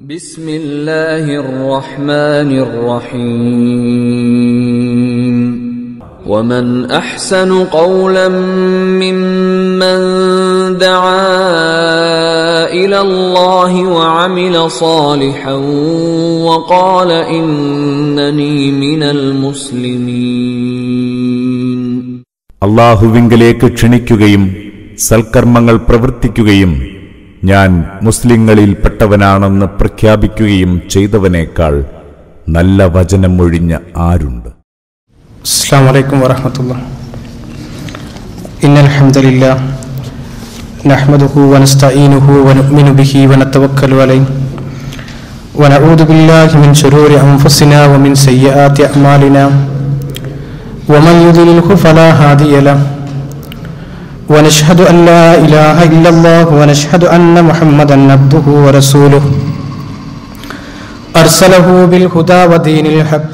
بسم الله الرحمن الرحيم ومن احسن قولا ممن دعا الى الله وعمل صالحا وقال انني من المسلمين അള്ളാഹുവിങ്കലേക്ക് ക്ഷണിക്കുകയും സൽക്കർമ്മങ്ങൾ പ്രവർത്തിക്കുകയും ഞാൻ മുസ്ലിങ്ങളിൽപ്പെട്ടവനാണെന്ന് പ്രഖ്യാപിക്കുകയും ചെയ്തവനേക്കാൾ നല്ല വചനമൊഴിഞ്ഞ ആരുണ്ട് السلام عليكم ورحمة الله إن الحمد لله نحمده ونستعينه ونؤمن به ونتوكل عليه ونعوذ بالله من شرور أنفسنا ومن سيئات أعمالنا ومن يضلله فلا هادي له ونشهد أن لا إله إلا الله ونشهد أن محمدا عبده ورسوله. أرسله بالهدى ودين الحق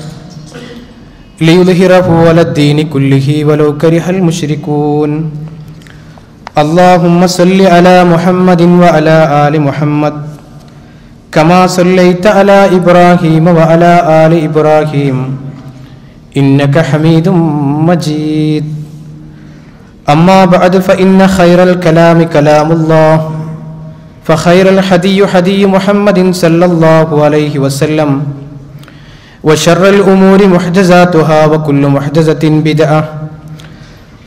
ليظهره على الدين كله ولو كره المشركون. اللهم صل على محمد وعلى آل محمد كما صليت على إبراهيم وعلى آل إبراهيم إنك حميد مجيد. أما بعد فإن خير الكلام كلام الله فخير الحدي حدي محمد صلى الله عليه وسلم وشر الأمور محدثاتها وكل محدثة بدعة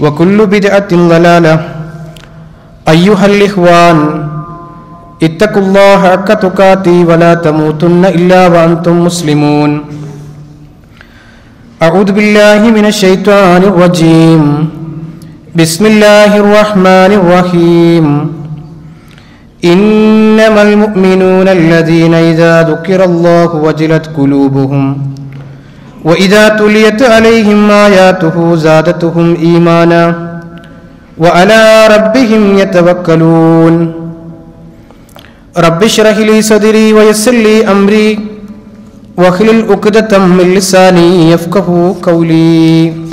وكل بدعة ضلالة. أيها الإخوان اتقوا الله حق تقاته ولا تموتن إلا وأنتم مسلمون. أعوذ بالله من الشيطان الرجيم. بسم الله الرحمن الرحيم إنما المؤمنون الذين إذا ذكر الله وجلت قلوبهم وإذا تليت عليهم آياته زادتهم إيمانا وعلى ربهم يتوكلون رب اشرح لي صدري ويسر لي أمري واخلل عقدة من لساني يفقه قولي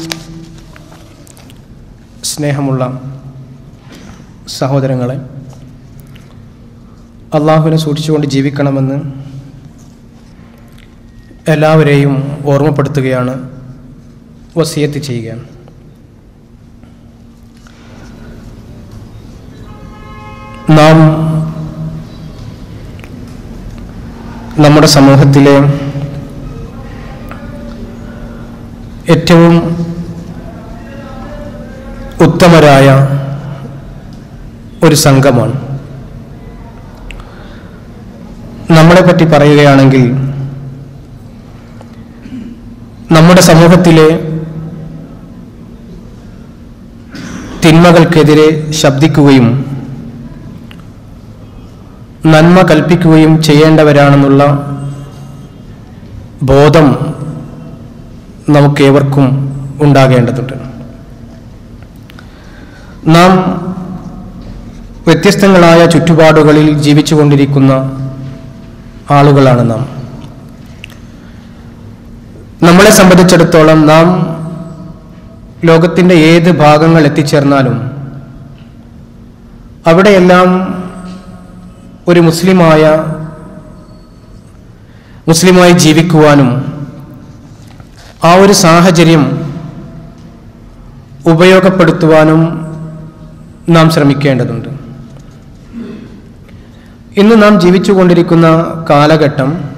സ്നേഹമുള്ള സഹോദരങ്ങളെ അള്ളാഹുവിനെ സൂക്ഷിച്ചുകൊണ്ട് ജീവിക്കണമെന്ന് എല്ലാവരെയും ഓർമ്മപ്പെടുത്തുകയാണ് വസിയത്ത് ചെയ്യുക നാം നമ്മുടെ സമൂഹത്തിലെ ഏറ്റവും ഉത്തമരായ ഒരു സംഘമാണ്. നമ്മളെ പറ്റി പറയുകയാണെങ്കിൽ നമ്മുടെ സമൂഹത്തിലെ തിന്മകൾക്കെതിരെ ശബ്ദിക്കുകയും നന്മ കൽപ്പിക്കുകയും ചെയ്യേണ്ടവരാണെന്നുള്ള ബോധം നമുക്കേവർക്കും ഉണ്ടാകേണ്ടതുണ്ട്. നാം വ്യത്യസ്തങ്ങളായ ചുറ്റുപാടുകളിൽ ജീവിച്ചുകൊണ്ടിരിക്കുന്ന ആളുകളാണ് നാം. നമ്മളെ സംബന്ധിച്ചിടത്തോളം നാം ലോകത്തിന്റെ ഏത് ഭാഗങ്ങൾ എത്തിച്ചേർന്നാലും അവിടെയെല്ലാം ഒരു മുസ്ലിമായ മുസ്ലിമായി ജീവിക്കുവാനും ആ ഒരു സാഹചര്യം ഉപയോഗപ്പെടുത്തുവാനും നാം ശ്രമിക്കേണ്ടതുണ്ട്. ഇന്ന് നാം ജീവിച്ചുകൊണ്ടിരിക്കുന്ന കാലഘട്ടം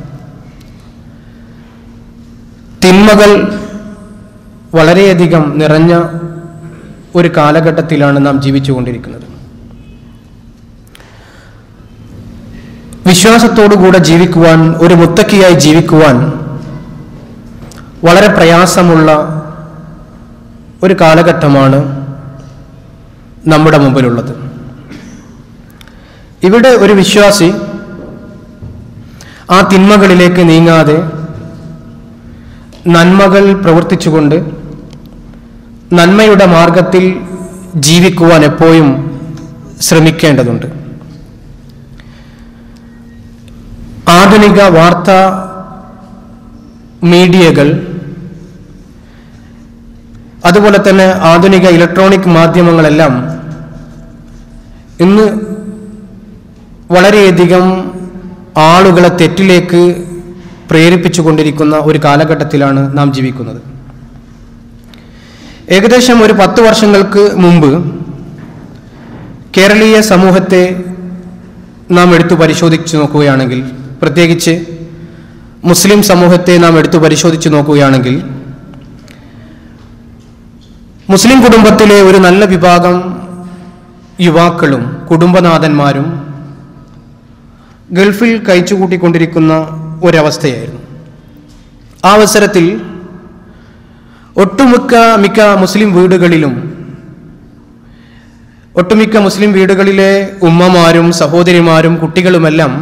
തിന്മകൾ വളരെയധികം നിറഞ്ഞ ഒരു കാലഘട്ടത്തിലാണ് നാം ജീവിച്ചുകൊണ്ടിരിക്കുന്നത്. വിശ്വാസത്തോടുകൂടെ ജീവിക്കുവാൻ ഒരു മുത്തക്കിയായി ജീവിക്കുവാൻ വളരെ പ്രയാസമുള്ള ഒരു കാലഘട്ടമാണ് നമ്മുടെ മുമ്പിലുള്ളത്. ഇവിടെ ഒരു വിശ്വാസി ആ തിന്മകളിലേക്ക് നീങ്ങാതെ നന്മകൾ പ്രവർത്തിച്ചുകൊണ്ട് നന്മയുടെ മാർഗത്തിൽ ജീവിക്കുവാൻ എപ്പോഴും ശ്രമിക്കേണ്ടതുണ്ട്. ആധുനിക വാർത്താ മീഡിയകൾ അതുപോലെ തന്നെ ആധുനിക ഇലക്ട്രോണിക് മാധ്യമങ്ങളെല്ലാം ഇന്ന് വളരെയധികം ആളുകളെ തെറ്റിലേക്ക് പ്രേരിപ്പിച്ചുകൊണ്ടിരിക്കുന്ന ഒരു കാലഘട്ടത്തിലാണ് നാം ജീവിക്കുന്നത്. ഏകദേശം ഒരു പത്ത് വർഷങ്ങൾക്ക് മുമ്പ് കേരളീയ സമൂഹത്തെ നാം എടുത്തു പരിശോധിച്ചു നോക്കുകയാണെങ്കിൽ പ്രത്യേകിച്ച് മുസ്ലിം സമൂഹത്തെ നാം എടുത്തു പരിശോധിച്ചു നോക്കുകയാണെങ്കിൽ മുസ്ലിം കുടുംബത്തിലെ ഒരു നല്ല വിഭാഗം യുവാക്കളും കുടുംബനാഥന്മാരും ഗൾഫിൽ കഴിച്ചുകൂട്ടിക്കൊണ്ടിരിക്കുന്ന ഒരവസ്ഥയായിരുന്നു. ആ അവസരത്തിൽ ഒട്ടുമിക്ക മിക്ക മുസ്ലിം വീടുകളിലും ഒട്ടുമിക്ക മുസ്ലിം വീടുകളിലെ ഉമ്മമാരും സഹോദരിമാരും കുട്ടികളുമെല്ലാം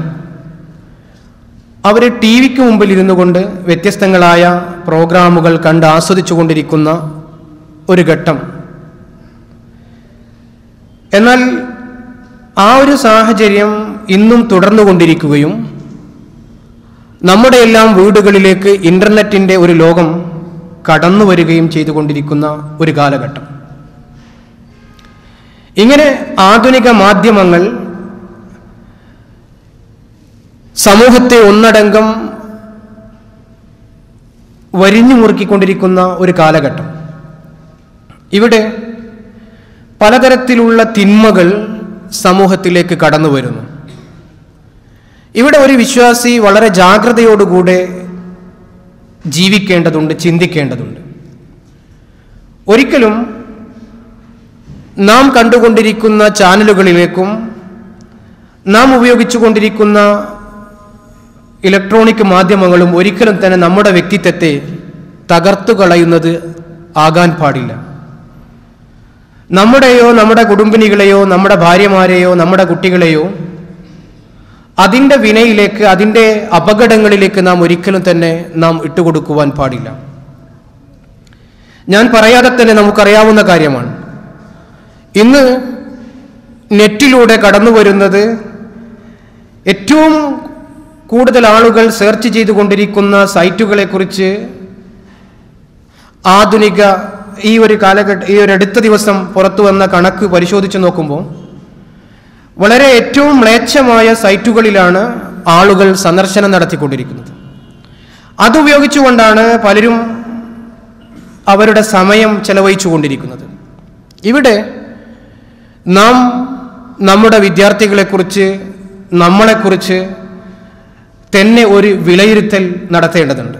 അവർ ടി വിക്ക് മുമ്പിൽ ഇരുന്നു കൊണ്ട് വ്യത്യസ്തങ്ങളായ പ്രോഗ്രാമുകൾ കണ്ട് ആസ്വദിച്ചുകൊണ്ടിരിക്കുന്ന ഒരു ഘട്ടം. എന്നാൽ ആ ഒരു സാഹചര്യം ഇന്നും തുടർന്നുകൊണ്ടിരിക്കുകയും നമ്മുടെ എല്ലാം വീടുകളിലേക്ക് ഇന്റർനെറ്റിന്റെ ഒരു ലോകം കടന്നു വരികയും ചെയ്തുകൊണ്ടിരിക്കുന്ന ഒരു കാലഘട്ടം. ഇങ്ങനെ ആധുനിക മാധ്യമങ്ങൾ സമൂഹത്തെ ഒന്നടങ്കം വരിഞ്ഞു മുറുക്കിക്കൊണ്ടിരിക്കുന്ന ഒരു കാലഘട്ടം. ഇവിടെ പലതരത്തിലുള്ള തിന്മകൾ സമൂഹത്തിലേക്ക് കടന്നു വരുന്നു. ഇവിടെ ഒരു വിശ്വാസി വളരെ ജാഗ്രതയോടുകൂടെ ജീവിക്കേണ്ടതുണ്ട് ചിന്തിക്കേണ്ടതുണ്ട്. ഒരിക്കലും നാം കണ്ടുകൊണ്ടിരിക്കുന്ന ചാനലുകളിലേക്കും നാം ഉപയോഗിച്ചുകൊണ്ടിരിക്കുന്ന ഇലക്ട്രോണിക് മാധ്യമങ്ങളും ഒരിക്കലും തന്നെ നമ്മുടെ വ്യക്തിത്വത്തെ തകർത്തു കളയുന്നത് ആകാൻ പാടില്ല. നമ്മുടെയോ നമ്മുടെ കുടുംബിനികളെയോ നമ്മുടെ ഭാര്യമാരെയോ നമ്മുടെ കുട്ടികളെയോ അതിന്റെ വിനയിലേക്ക് അതിന്റെ അപകടങ്ങളിലേക്ക് നാം ഒരിക്കലും തന്നെ നാം ഇട്ടുകൊടുക്കുവാൻ പാടില്ല. ഞാൻ പറയാതെ തന്നെ നമുക്കറിയാവുന്ന കാര്യമാണ്. ഇന്ന് നെറ്റിലൂടെ കടന്നു വരുന്നത് ഏറ്റവും കൂടുതൽ ആളുകൾ സെർച്ച് ചെയ്തുകൊണ്ടിരിക്കുന്ന സൈറ്റുകളെക്കുറിച്ച് ആധുനിക ഈ ഒരു കാലഘട്ട ഈ ഒരു അടുത്ത ദിവസം പുറത്തു വന്ന കണക്ക് പരിശോധിച്ച് നോക്കുമ്പോൾ വളരെ ഏറ്റവും മ്ലേച്ഛമായ സൈറ്റുകളിലാണ് ആളുകൾ സന്ദർശനം നടത്തിക്കൊണ്ടിരിക്കുന്നത്. അതുപയോഗിച്ചുകൊണ്ടാണ് പലരും അവരുടെ സമയം ചെലവഴിച്ചു കൊണ്ടിരിക്കുന്നത് ഇവിടെ നാം നമ്മുടെ വിദ്യാർത്ഥികളെക്കുറിച്ച് നമ്മളെക്കുറിച്ച് തന്നെ ഒരു വിലയിരുത്തൽ നടത്തേണ്ടതുണ്ട്.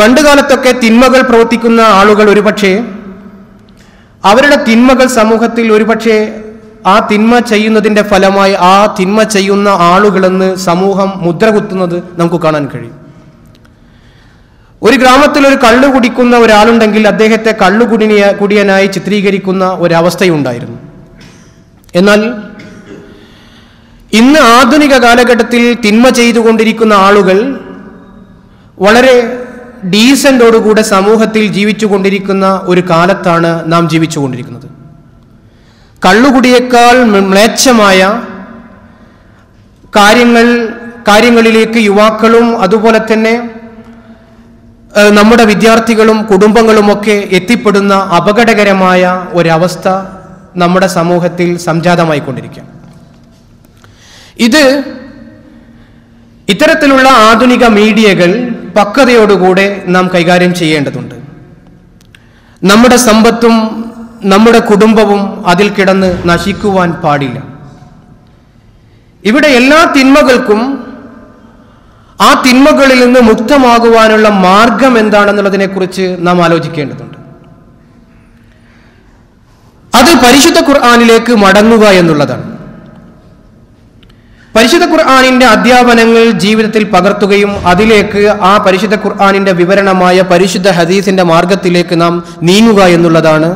പണ്ട് കാലത്തൊക്കെ തിന്മകൾ പ്രവർത്തിക്കുന്ന ആളുകൾ ഒരുപക്ഷെ അവരുടെ തിന്മകൾ സമൂഹത്തിൽ ഒരുപക്ഷെ ആ തിന്മ ചെയ്യുന്നതിന്റെ ഫലമായി ആ തിന്മ ചെയ്യുന്ന ആളുകളെന്ന് സമൂഹം മുദ്ര കുത്തുന്നത് നമുക്ക് കാണാൻ കഴിയും. ഒരു ഗ്രാമത്തിൽ ഒരു കള്ളു കുടിക്കുന്ന ഒരാളുണ്ടെങ്കിൽ അദ്ദേഹത്തെ കള്ളു കുടിനിയ കുടിയനായി ചിത്രീകരിക്കുന്ന ഒരവസ്ഥയുണ്ടായിരുന്നു. എന്നാൽ ഇന്ന് ആധുനിക കാലഘട്ടത്തിൽ തിന്മ ചെയ്തുകൊണ്ടിരിക്കുന്ന ആളുകൾ വളരെ ഡീസന്റോടുകൂടെ സമൂഹത്തിൽ ജീവിച്ചുകൊണ്ടിരിക്കുന്ന ഒരു കാലത്താണ് നാം ജീവിച്ചുകൊണ്ടിരിക്കുന്നത്. കള്ളുകുടിയേക്കാൾ മ്ലേച്ഛമായ കാര്യങ്ങൾ കാര്യങ്ങളിലേക്ക് യുവാക്കളും അതുപോലെ തന്നെ നമ്മുടെ വിദ്യാർത്ഥികളും കുടുംബങ്ങളുമൊക്കെ എത്തിപ്പെടുന്ന അപകടകരമായ ഒരവസ്ഥ നമ്മുടെ സമൂഹത്തിൽ സംജാതമായിക്കൊണ്ടിരിക്കുക. ഇത് ഇത്തരത്തിലുള്ള ആധുനിക മീഡിയകൾ പക്വതയോടുകൂടെ നാം കൈകാര്യം ചെയ്യേണ്ടതുണ്ട്. നമ്മുടെ സമ്പത്തും നമ്മുടെ കുടുംബവും അതിൽ കിടന്ന് നശിക്കുവാൻ പാടില്ല. ഇവിടെ എല്ലാ തിന്മകൾക്കും ആ തിന്മകളിൽ നിന്ന് മുക്തമാകുവാനുള്ള മാർഗം എന്താണെന്നുള്ളതിനെക്കുറിച്ച് നാം ആലോചിക്കേണ്ടതുണ്ട്. അത് പരിശുദ്ധ ഖുർആാനിലേക്ക് മടങ്ങുക എന്നുള്ളതാണ്. പരിശുദ്ധ ഖുർആാനിന്റെ അധ്യാപനങ്ങൾ ജീവിതത്തിൽ പകർത്തുകയും അതിലേക്ക് ആ പരിശുദ്ധ ഖുർആാനിന്റെ വിവരണമായ പരിശുദ്ധ ഹദീസിന്റെ മാർഗത്തിലേക്ക് നാം നീങ്ങുക എന്നുള്ളതാണ്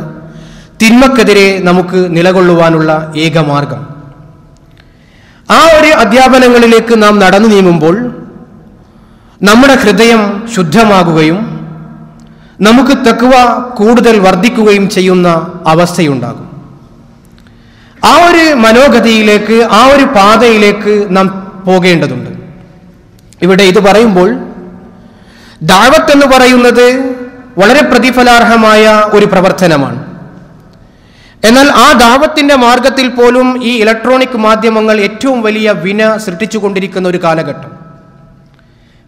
തിന്മക്കെതിരെ നമുക്ക് നിലകൊള്ളുവാനുള്ള ഏക മാർഗം. ആ ഒരു അധ്യാപനങ്ങളിലേക്ക് നാം നടന്നു നീങ്ങുമ്പോൾ നമ്മുടെ ഹൃദയം ശുദ്ധമാകുകയും നമുക്ക് തെക്കുവ കൂടുതൽ വർദ്ധിക്കുകയും ചെയ്യുന്ന അവസ്ഥയുണ്ടാകും. ആ ഒരു മനോഗതിയിലേക്ക് ആ ഒരു പാതയിലേക്ക് നാം പോകേണ്ടതുണ്ട്. ഇവിടെ ഇത് പറയുമ്പോൾ ദാവത്ത് എന്ന് പറയുന്നത് വളരെ പ്രതിഫലാർഹമായ ഒരു പ്രവർത്തനമാണ്. എന്നാൽ ആ ദാവത്തിന്റെ മാർഗത്തിൽ പോലും ഈ ഇലക്ട്രോണിക് മാധ്യമങ്ങൾ ഏറ്റവും വലിയ വിന സൃഷ്ടിച്ചുകൊണ്ടിരിക്കുന്ന ഒരു കാലഘട്ടം.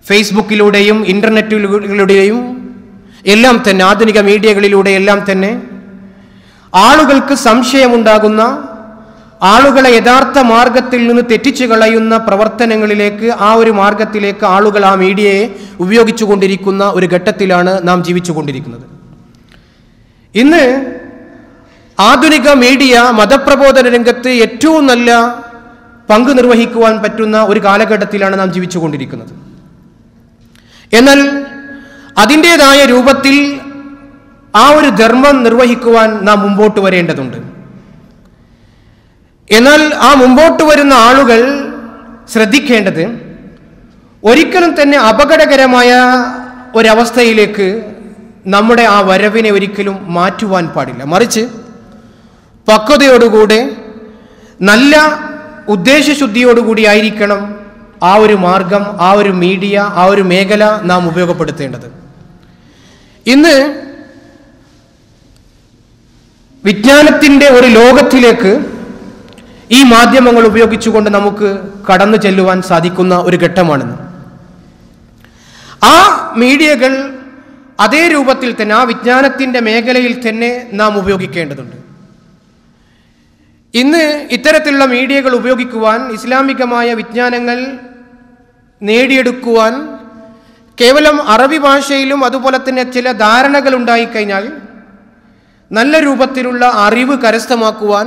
ഫേസ്ബുക്കിലൂടെയും ഇന്റർനെറ്റിലൂടെയും എല്ലാം തന്നെ ആധുനിക മീഡിയകളിലൂടെ എല്ലാം തന്നെ ആളുകൾക്ക് സംശയമുണ്ടാകുന്ന ആളുകളെ യഥാർത്ഥ മാർഗത്തിൽ നിന്ന് തെറ്റിച്ചു കളയുന്ന പ്രവർത്തനങ്ങളിലേക്ക് ആ ഒരു മാർഗത്തിലേക്ക് ആളുകൾ ആ മീഡിയയെ ഉപയോഗിച്ചുകൊണ്ടിരിക്കുന്ന ഒരു ഘട്ടത്തിലാണ് നാം ജീവിച്ചുകൊണ്ടിരിക്കുന്നത്. ഇന്ന് ആധുനിക മീഡിയ മതപ്രബോധന രംഗത്ത് ഏറ്റവും നല്ല പങ്ക് നിർവഹിക്കുവാൻ പറ്റുന്ന ഒരു കാലഘട്ടത്തിലാണ് നാം ജീവിച്ചുകൊണ്ടിരിക്കുന്നത്. എന്നാൽ അതിന്റെതായ രൂപത്തിൽ ആ ഒരു ധർമ്മം നിർവഹിക്കുവാൻ നാം മുമ്പോട്ട് വരേണ്ടതുണ്ട്. എന്നാൽ ആ മുമ്പോട്ട് വരുന്ന ആളുകൾ ശ്രദ്ധിക്കേണ്ടത് ഒരിക്കലും തന്നെ അപകടകരമായ ഒരവസ്ഥയിലേക്ക് നമ്മുടെ ആ വരവിനെ ഒരിക്കലും മാറ്റുവാൻ പാടില്ല. മറിച്ച് പക്വതയോടുകൂടെ നല്ല ഉദ്ദേശശുദ്ധിയോടുകൂടി ആയിരിക്കണം ആ ഒരു മാർഗം ആ ഒരു മീഡിയ ആ ഒരു മേഖല നാം ഉപയോഗപ്പെടുത്തേണ്ടത്. ഇന്ന് വിജ്ഞാനത്തിന്റെ ഒരു ലോകത്തിലേക്ക് ഈ മാധ്യമങ്ങൾ ഉപയോഗിച്ചുകൊണ്ട് നമുക്ക് കടന്നു ചെല്ലുവാൻ സാധിക്കുന്ന ഒരു ഘട്ടമാണെന്ന് ആ മീഡിയകൾ അതേ രൂപത്തിൽ തന്നെ ആ വിജ്ഞാനത്തിന്റെ മേഖലയിൽ തന്നെ നാം ഉപയോഗിക്കേണ്ടതുണ്ട്. ഇന്ന് ഇത്തരത്തിലുള്ള മീഡിയകൾ ഉപയോഗിക്കുവാൻ ഇസ്ലാമികമായ വിജ്ഞാനങ്ങൾ നേടിയെടുക്കുവാൻ കേവലം അറബി ഭാഷയിലും അതുപോലെ തന്നെ ചില ധാരണകൾ ഉണ്ടായിക്കഴിഞ്ഞാൽ നല്ല രൂപത്തിലുള്ള അറിവ് കരസ്ഥമാക്കുവാൻ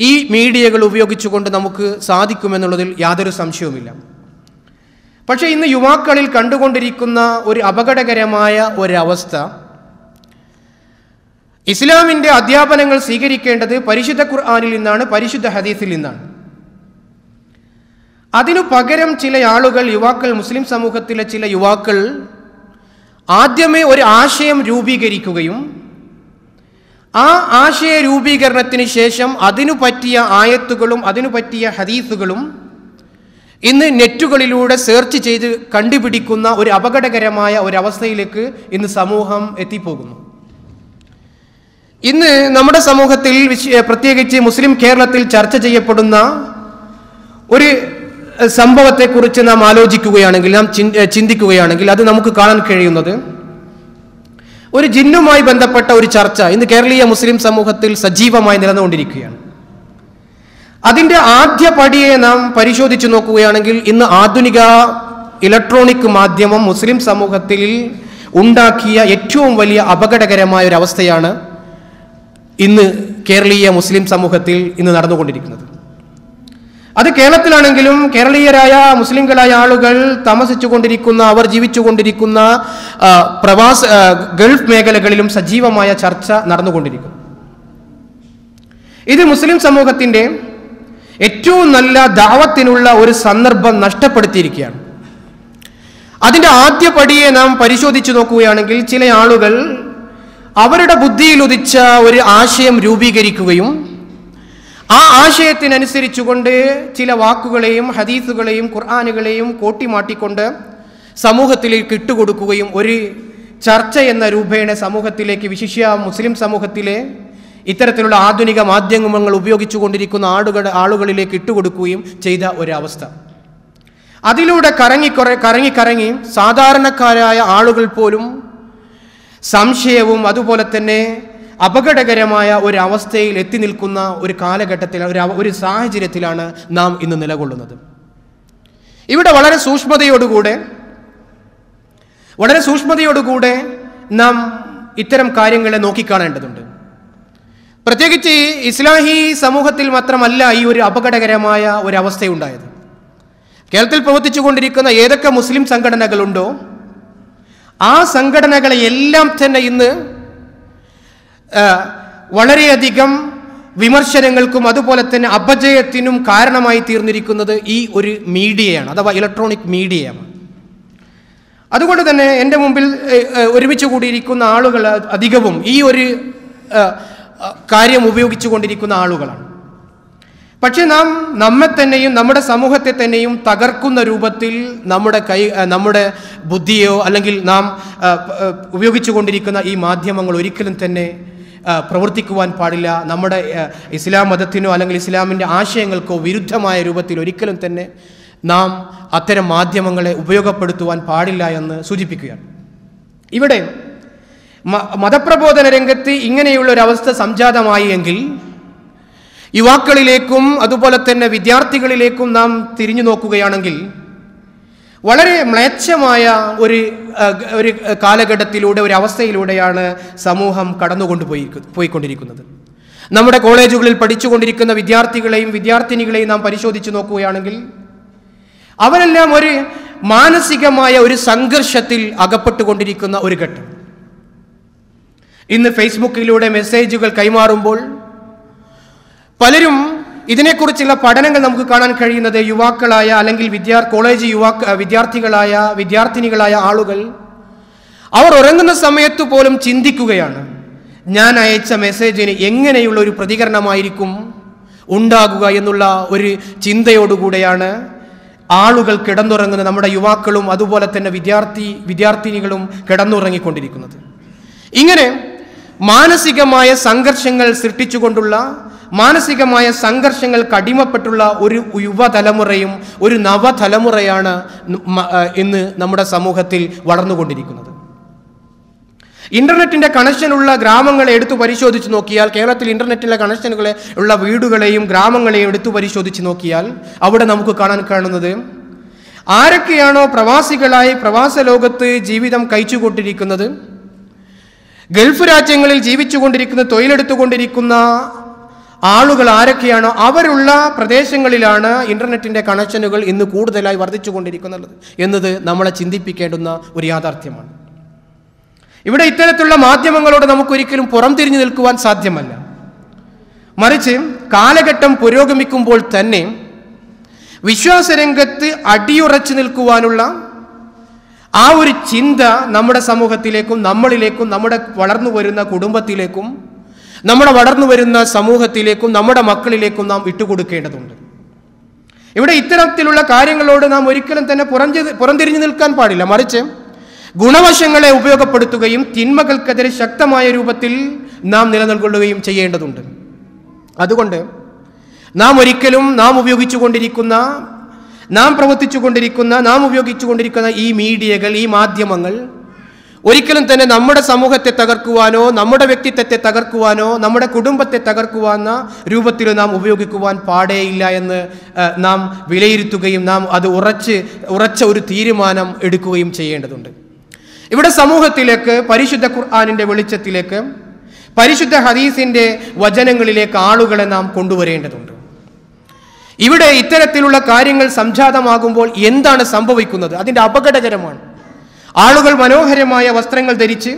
ഈ മീഡിയകൾ ഉപയോഗിച്ചുകൊണ്ട് നമുക്ക് സാധിക്കുമെന്നുള്ളതിൽ യാതൊരു സംശയവുമില്ല. പക്ഷേ ഇന്ന് യുവാക്കളിൽ കണ്ടുകൊണ്ടിരിക്കുന്ന ഒരു അപകടകരമായ ഒരവസ്ഥ ഇസ്ലാമിന്റെ അധ്യാപനങ്ങൾ സ്വീകരിക്കേണ്ടത് പരിശുദ്ധ ഖുർആാനിൽ നിന്നാണ് പരിശുദ്ധ ഹദീസിൽ നിന്നാണ്. അതിനു പകരം ചില ആളുകൾ യുവാക്കൾ മുസ്ലിം സമൂഹത്തിലെ ചില യുവാക്കൾ ആദ്യമേ ഒരു ആശയം രൂപീകരിക്കുകയും ആ ആശയ രൂപീകരണത്തിന് ശേഷം അതിനു പറ്റിയ ആയത്തുകളും അതിനു പറ്റിയ ഹദീസുകളും ഇന്ന് നെറ്റുകളിലൂടെ സെർച്ച് ചെയ്ത് കണ്ടുപിടിക്കുന്ന ഒരു അപകടകരമായ ഒരവസ്ഥയിലേക്ക് ഇന്ന് സമൂഹം എത്തിപ്പോകുന്നു. ഇന്ന് നമ്മുടെ സമൂഹത്തിൽ പ്രത്യേകിച്ച് മുസ്ലിം കേരളത്തിൽ ചർച്ച ചെയ്യപ്പെടുന്ന ഒരു സംഭവത്തെക്കുറിച്ച് നാം ആലോചിക്കുകയാണെങ്കിൽ നാം ചിന്തിക്കുകയാണെങ്കിൽ അത് നമുക്ക് കാണാൻ കഴിയുന്നത് ഒരു ജിന്നുമായി ബന്ധപ്പെട്ട ഒരു ചർച്ച ഇന്ന് കേരളീയ മുസ്ലിം സമൂഹത്തിൽ സജീവമായി നിലനിന്നുകൊണ്ടിരിക്കുകയാണ്. അതിന്റെ ആദ്യ പടിയെ നാം പരിശോധിച്ചു നോക്കുകയാണെങ്കിൽ ഇന്ന് ആധുനിക ഇലക്ട്രോണിക് മാധ്യമം മുസ്ലിം സമൂഹത്തിൽ ഉണ്ടാക്കിയ ഏറ്റവും വലിയ അപകടകരമായ ഒരു അവസ്ഥയാണ് ഇന്ന് കേരളീയ മുസ്ലിം സമൂഹത്തിൽ ഇന്ന് നടന്നുകൊണ്ടിരിക്കുന്നത്. അത് കേരളത്തിലാണെങ്കിലും കേരളീയരായ മുസ്ലിങ്ങളായ ആളുകൾ താമസിച്ചു കൊണ്ടിരിക്കുന്ന അവർ ജീവിച്ചു കൊണ്ടിരിക്കുന്ന പ്രവാസ ഗൾഫ് മേഖലകളിലും സജീവമായ ചർച്ച നടന്നുകൊണ്ടിരിക്കുന്നു. ഇത് മുസ്ലിം സമൂഹത്തിന്റെ ഏറ്റവും നല്ല ദാവത്തിനുള്ള ഒരു സന്ദർഭം നഷ്ടപ്പെടുത്തിയിരിക്കുകയാണ്. അതിന്റെ ആദ്യ പടിയെ നാം പരിശോധിച്ചു നോക്കുകയാണെങ്കിൽ ചില ആളുകൾ അവരുടെ ബുദ്ധിയിൽ ഉദിച്ച ഒരു ആശയം രൂപീകരിക്കുകയും ആ ആശയത്തിനനുസരിച്ചുകൊണ്ട് ചില വാക്കുകളെയും ഹദീസുകളെയും ഖുർആാനുകളെയും കോട്ടിമാട്ടിക്കൊണ്ട് സമൂഹത്തിലേക്ക് ഇട്ടുകൊടുക്കുകയും ഒരു ചർച്ച എന്ന രൂപേണ സമൂഹത്തിലേക്ക് വിശിഷ്യ മുസ്ലിം സമൂഹത്തിലെ ഇത്തരത്തിലുള്ള ആധുനിക മാധ്യമങ്ങൾ ഉപയോഗിച്ചു കൊണ്ടിരിക്കുന്ന ആളുകൾ ആളുകളിലേക്ക് ഇട്ടുകൊടുക്കുകയും ചെയ്ത ഒരവസ്ഥ. അതിലൂടെ കറങ്ങി കുറെ കറങ്ങി കറങ്ങി സാധാരണക്കാരായ ആളുകൾ പോലും സംശയവും അതുപോലെ തന്നെ അപകടകരമായ ഒരു അവസ്ഥയിൽ എത്തി നിൽക്കുന്ന ഒരു കാലഘട്ടത്തിൽ ഒരു ഒരു സാഹചര്യത്തിലാണ് നാം ഇന്ന് നിലകൊള്ളുന്നത്. ഇവിടെ വളരെ സൂക്ഷ്മതയോടുകൂടെ വളരെ സൂക്ഷ്മതയോടുകൂടെ നാം ഇത്തരം കാര്യങ്ങളെ നോക്കിക്കാണേണ്ടതുണ്ട്. പ്രത്യേകിച്ച് ഇസ്ലാഹി സമൂഹത്തിൽ മാത്രമല്ല ഈ ഒരു അപകടകരമായ ഒരു അവസ്ഥയുണ്ടായത് കേരളത്തിൽ പ്രവർത്തിച്ചുകൊണ്ടിരിക്കുന്ന ഏതൊക്കെ മുസ്ലിം സംഘടനകളുണ്ടോ ആ സംഘടനകളെ എല്ലാം തന്നെ ഇന്ന് വളരെയധികം വിമർശനങ്ങൾക്കും അതുപോലെ തന്നെ അപജയത്തിനും കാരണമായി തീർന്നിരിക്കുന്നത് ഈ ഒരു മീഡിയയാണ് അഥവാ ഇലക്ട്രോണിക് മീഡിയയാണ്. അതുകൊണ്ട് തന്നെ എന്റെ മുമ്പിൽ ഒരുമിച്ച് കൂടിയിരിക്കുന്ന ആളുകൾ അധികവും ഈ ഒരു കാര്യം ഉപയോഗിച്ചു കൊണ്ടിരിക്കുന്ന ആളുകളാണ്. പക്ഷേ നാം നമ്മെ തന്നെയും നമ്മുടെ സമൂഹത്തെ തന്നെയും തകർക്കുന്ന രൂപത്തിൽ നമ്മുടെ കൈ നമ്മുടെ ബുദ്ധിയോ അല്ലെങ്കിൽ നാം ഉപയോഗിച്ചു കൊണ്ടിരിക്കുന്ന ഈ മാധ്യമങ്ങൾ ഒരിക്കലും തന്നെ പ്രവർത്തിക്കുവാൻ പാടില്ല. നമ്മുടെ ഇസ്ലാം മതത്തിനോ അല്ലെങ്കിൽ ഇസ്ലാമിന്റെ ആശയങ്ങൾക്കോ വിരുദ്ധമായ രൂപത്തിൽ ഒരിക്കലും തന്നെ നാം അത്തരം മാധ്യമങ്ങളെ ഉപയോഗപ്പെടുത്തുവാൻ പാടില്ല എന്ന് സൂചിപ്പിക്കുകയാണ്. ഇവിടെ മതപ്രബോധന രംഗത്ത് ഇങ്ങനെയുള്ള ഒരു അവസ്ഥ സംജാതമായി എങ്കിൽ യുവാക്കളിലേക്കും അതുപോലെ തന്നെ വിദ്യാർത്ഥികളിലേക്കും നാം തിരിഞ്ഞു നോക്കുകയാണെങ്കിൽ വളരെ മ്ലേച്ഛമായ ഒരു ഒരു കാലഘട്ടത്തിലൂടെ ഒരു അവസ്ഥയിലൂടെയാണ് സമൂഹം കടന്നുകൊണ്ടുപോയി പോയിക്കൊണ്ടിരിക്കുന്നത്. നമ്മുടെ കോളേജുകളിൽ പഠിച്ചുകൊണ്ടിരിക്കുന്ന വിദ്യാർത്ഥികളെയും വിദ്യാർത്ഥിനികളെയും നാം പരിശോധിച്ച് നോക്കുകയാണെങ്കിൽ അവരെല്ലാം ഒരു മാനസികമായ ഒരു സംഘർഷത്തിൽ അകപ്പെട്ടുകൊണ്ടിരിക്കുന്ന ഒരു ഘട്ടം. ഇന്ന് ഫേസ്ബുക്കിലൂടെ മെസ്സേജുകൾ കൈമാറുമ്പോൾ പലരും ഇതിനെക്കുറിച്ചുള്ള പഠനങ്ങൾ നമുക്ക് കാണാൻ കഴിയുന്നത് യുവാക്കളായ അല്ലെങ്കിൽ വിദ്യാ കോളേജ് യുവാക്ക വിദ്യാർത്ഥികളായ വിദ്യാർത്ഥിനികളായ ആളുകൾ അവർ ഉറങ്ങുന്ന സമയത്ത് പോലും ചിന്തിക്കുകയാണ്. ഞാൻ അയച്ച മെസ്സേജിന് എങ്ങനെയുള്ള ഒരു പ്രതികരണമായിരിക്കും ഉണ്ടാകുക എന്നുള്ള ഒരു ചിന്തയോടുകൂടെയാണ് ആളുകൾ കിടന്നുറങ്ങുന്നത്. നമ്മുടെ യുവാക്കളും അതുപോലെ തന്നെ വിദ്യാർത്ഥി വിദ്യാർത്ഥിനികളും കിടന്നുറങ്ങിക്കൊണ്ടിരിക്കുന്നത്. ഇങ്ങനെ മാനസികമായ സംഘർഷങ്ങൾ സൃഷ്ടിച്ചുകൊണ്ടുള്ള മാനസികമായ സംഘർഷങ്ങൾക്ക് കടിമപ്പെട്ടുള്ള ഒരു യുവതലമുറയും ഒരു നവതലമുറയാണ് ഇന്ന് നമ്മുടെ സമൂഹത്തിൽ വളർന്നുകൊണ്ടിരിക്കുന്നത്. ഇന്റർനെറ്റിന്റെ കണക്ഷനുള്ള ഗ്രാമങ്ങളെ എടുത്തു പരിശോധിച്ച് നോക്കിയാൽ കേരളത്തിൽ ഇന്റർനെറ്റിലെ കണക്ഷനുകളെ ഉള്ള വീടുകളെയും ഗ്രാമങ്ങളെയും എടുത്തു പരിശോധിച്ച് നോക്കിയാൽ അവിടെ നമുക്ക് കാണാൻ കാണുന്നത് ആരൊക്കെയാണോ പ്രവാസികളായി പ്രവാസ ലോകത്ത് ജീവിതം കഴിച്ചുകൊണ്ടിരിക്കുന്നത് ഗൾഫ് രാജ്യങ്ങളിൽ ജീവിച്ചുകൊണ്ടിരിക്കുന്ന തൊഴിലെടുത്തുകൊണ്ടിരിക്കുന്ന ആളുകൾ ആരൊക്കെയാണോ അവരുള്ള പ്രദേശങ്ങളിലാണ് ഇന്റർനെറ്റിന്റെ കണക്ഷനുകൾ ഇന്ന് കൂടുതലായി വർദ്ധിച്ചുകൊണ്ടിരിക്കുന്നത് എന്നത് നമ്മളെ ചിന്തിപ്പിക്കേണ്ടുന്ന ഒരു യാഥാർത്ഥ്യമാണ്. ഇവിടെ ഇത്തരത്തിലുള്ള മാധ്യമങ്ങളോട് നമുക്കൊരിക്കലും പുറംതിരിഞ്ഞു നിൽക്കുവാൻ സാധ്യമല്ല. മറിച്ച് കാലഘട്ടം പുരോഗമിക്കുമ്പോൾ തന്നെ വിശ്വാസരംഗത്ത് അടിയുറച്ചു നിൽക്കുവാനുള്ള ആ ഒരു ചിന്ത നമ്മുടെ സമൂഹത്തിലേക്കും നമ്മളിലേക്കും നമ്മുടെ വളർന്നു വരുന്ന കുടുംബത്തിലേക്കും നമ്മുടെ വളർന്നു വരുന്ന സമൂഹത്തിലേക്കും നമ്മുടെ മക്കളിലേക്കും നാം ഇട്ടുകൊടുക്കേണ്ടതുണ്ട്. ഇവിടെ ഇത്തരത്തിലുള്ള കാര്യങ്ങളോട് നാം ഒരിക്കലും തന്നെ പുറഞ്ഞ് പുറംതിരിഞ്ഞു നിൽക്കാൻ പാടില്ല. മറിച്ച് ഗുണവശങ്ങളെ ഉപയോഗപ്പെടുത്തുകയും തിന്മകൾക്കെതിരെ ശക്തമായ രൂപത്തിൽ നാം നിലനിൽക്കൊള്ളുകയും ചെയ്യേണ്ടതുണ്ട്. അതുകൊണ്ട് നാം ഒരിക്കലും നാം ഉപയോഗിച്ചു കൊണ്ടിരിക്കുന്ന നാം പ്രവർത്തിച്ചു കൊണ്ടിരിക്കുന്ന നാം ഉപയോഗിച്ചു കൊണ്ടിരിക്കുന്ന ഈ മീഡിയകൾ ഈ മാധ്യമങ്ങൾ ഒരിക്കലും തന്നെ നമ്മുടെ സമൂഹത്തെ തകർക്കുവാനോ നമ്മുടെ വ്യക്തിത്വത്തെ തകർക്കുവാനോ നമ്മുടെ കുടുംബത്തെ തകർക്കുവാന്ന രൂപത്തിൽ നാം ഉപയോഗിക്കുവാൻ പാടേയില്ല എന്ന് നാം വിലയിരുത്തുകയും നാം അത് ഉറച്ച് ഉറച്ച ഒരു തീരുമാനം എടുക്കുകയും ചെയ്യേണ്ടതുണ്ട്. ഇവിടെ സമൂഹത്തിലേക്ക് പരിശുദ്ധ ഖുർആാനിന്റെ വെളിച്ചത്തിലേക്ക് പരിശുദ്ധ ഹദീസിന്റെ വചനങ്ങളിലേക്ക് ആളുകളെ നാം കൊണ്ടുവരേണ്ടതുണ്ട്. ഇവിടെ ഇത്തരത്തിലുള്ള കാര്യങ്ങൾ സംജാതമാകുമ്പോൾ എന്താണ് സംഭവിക്കുന്നത്? അതിന്റെ അപകടകരമാണ്. ആളുകൾ മനോഹരമായ വസ്ത്രങ്ങൾ ധരിച്ച്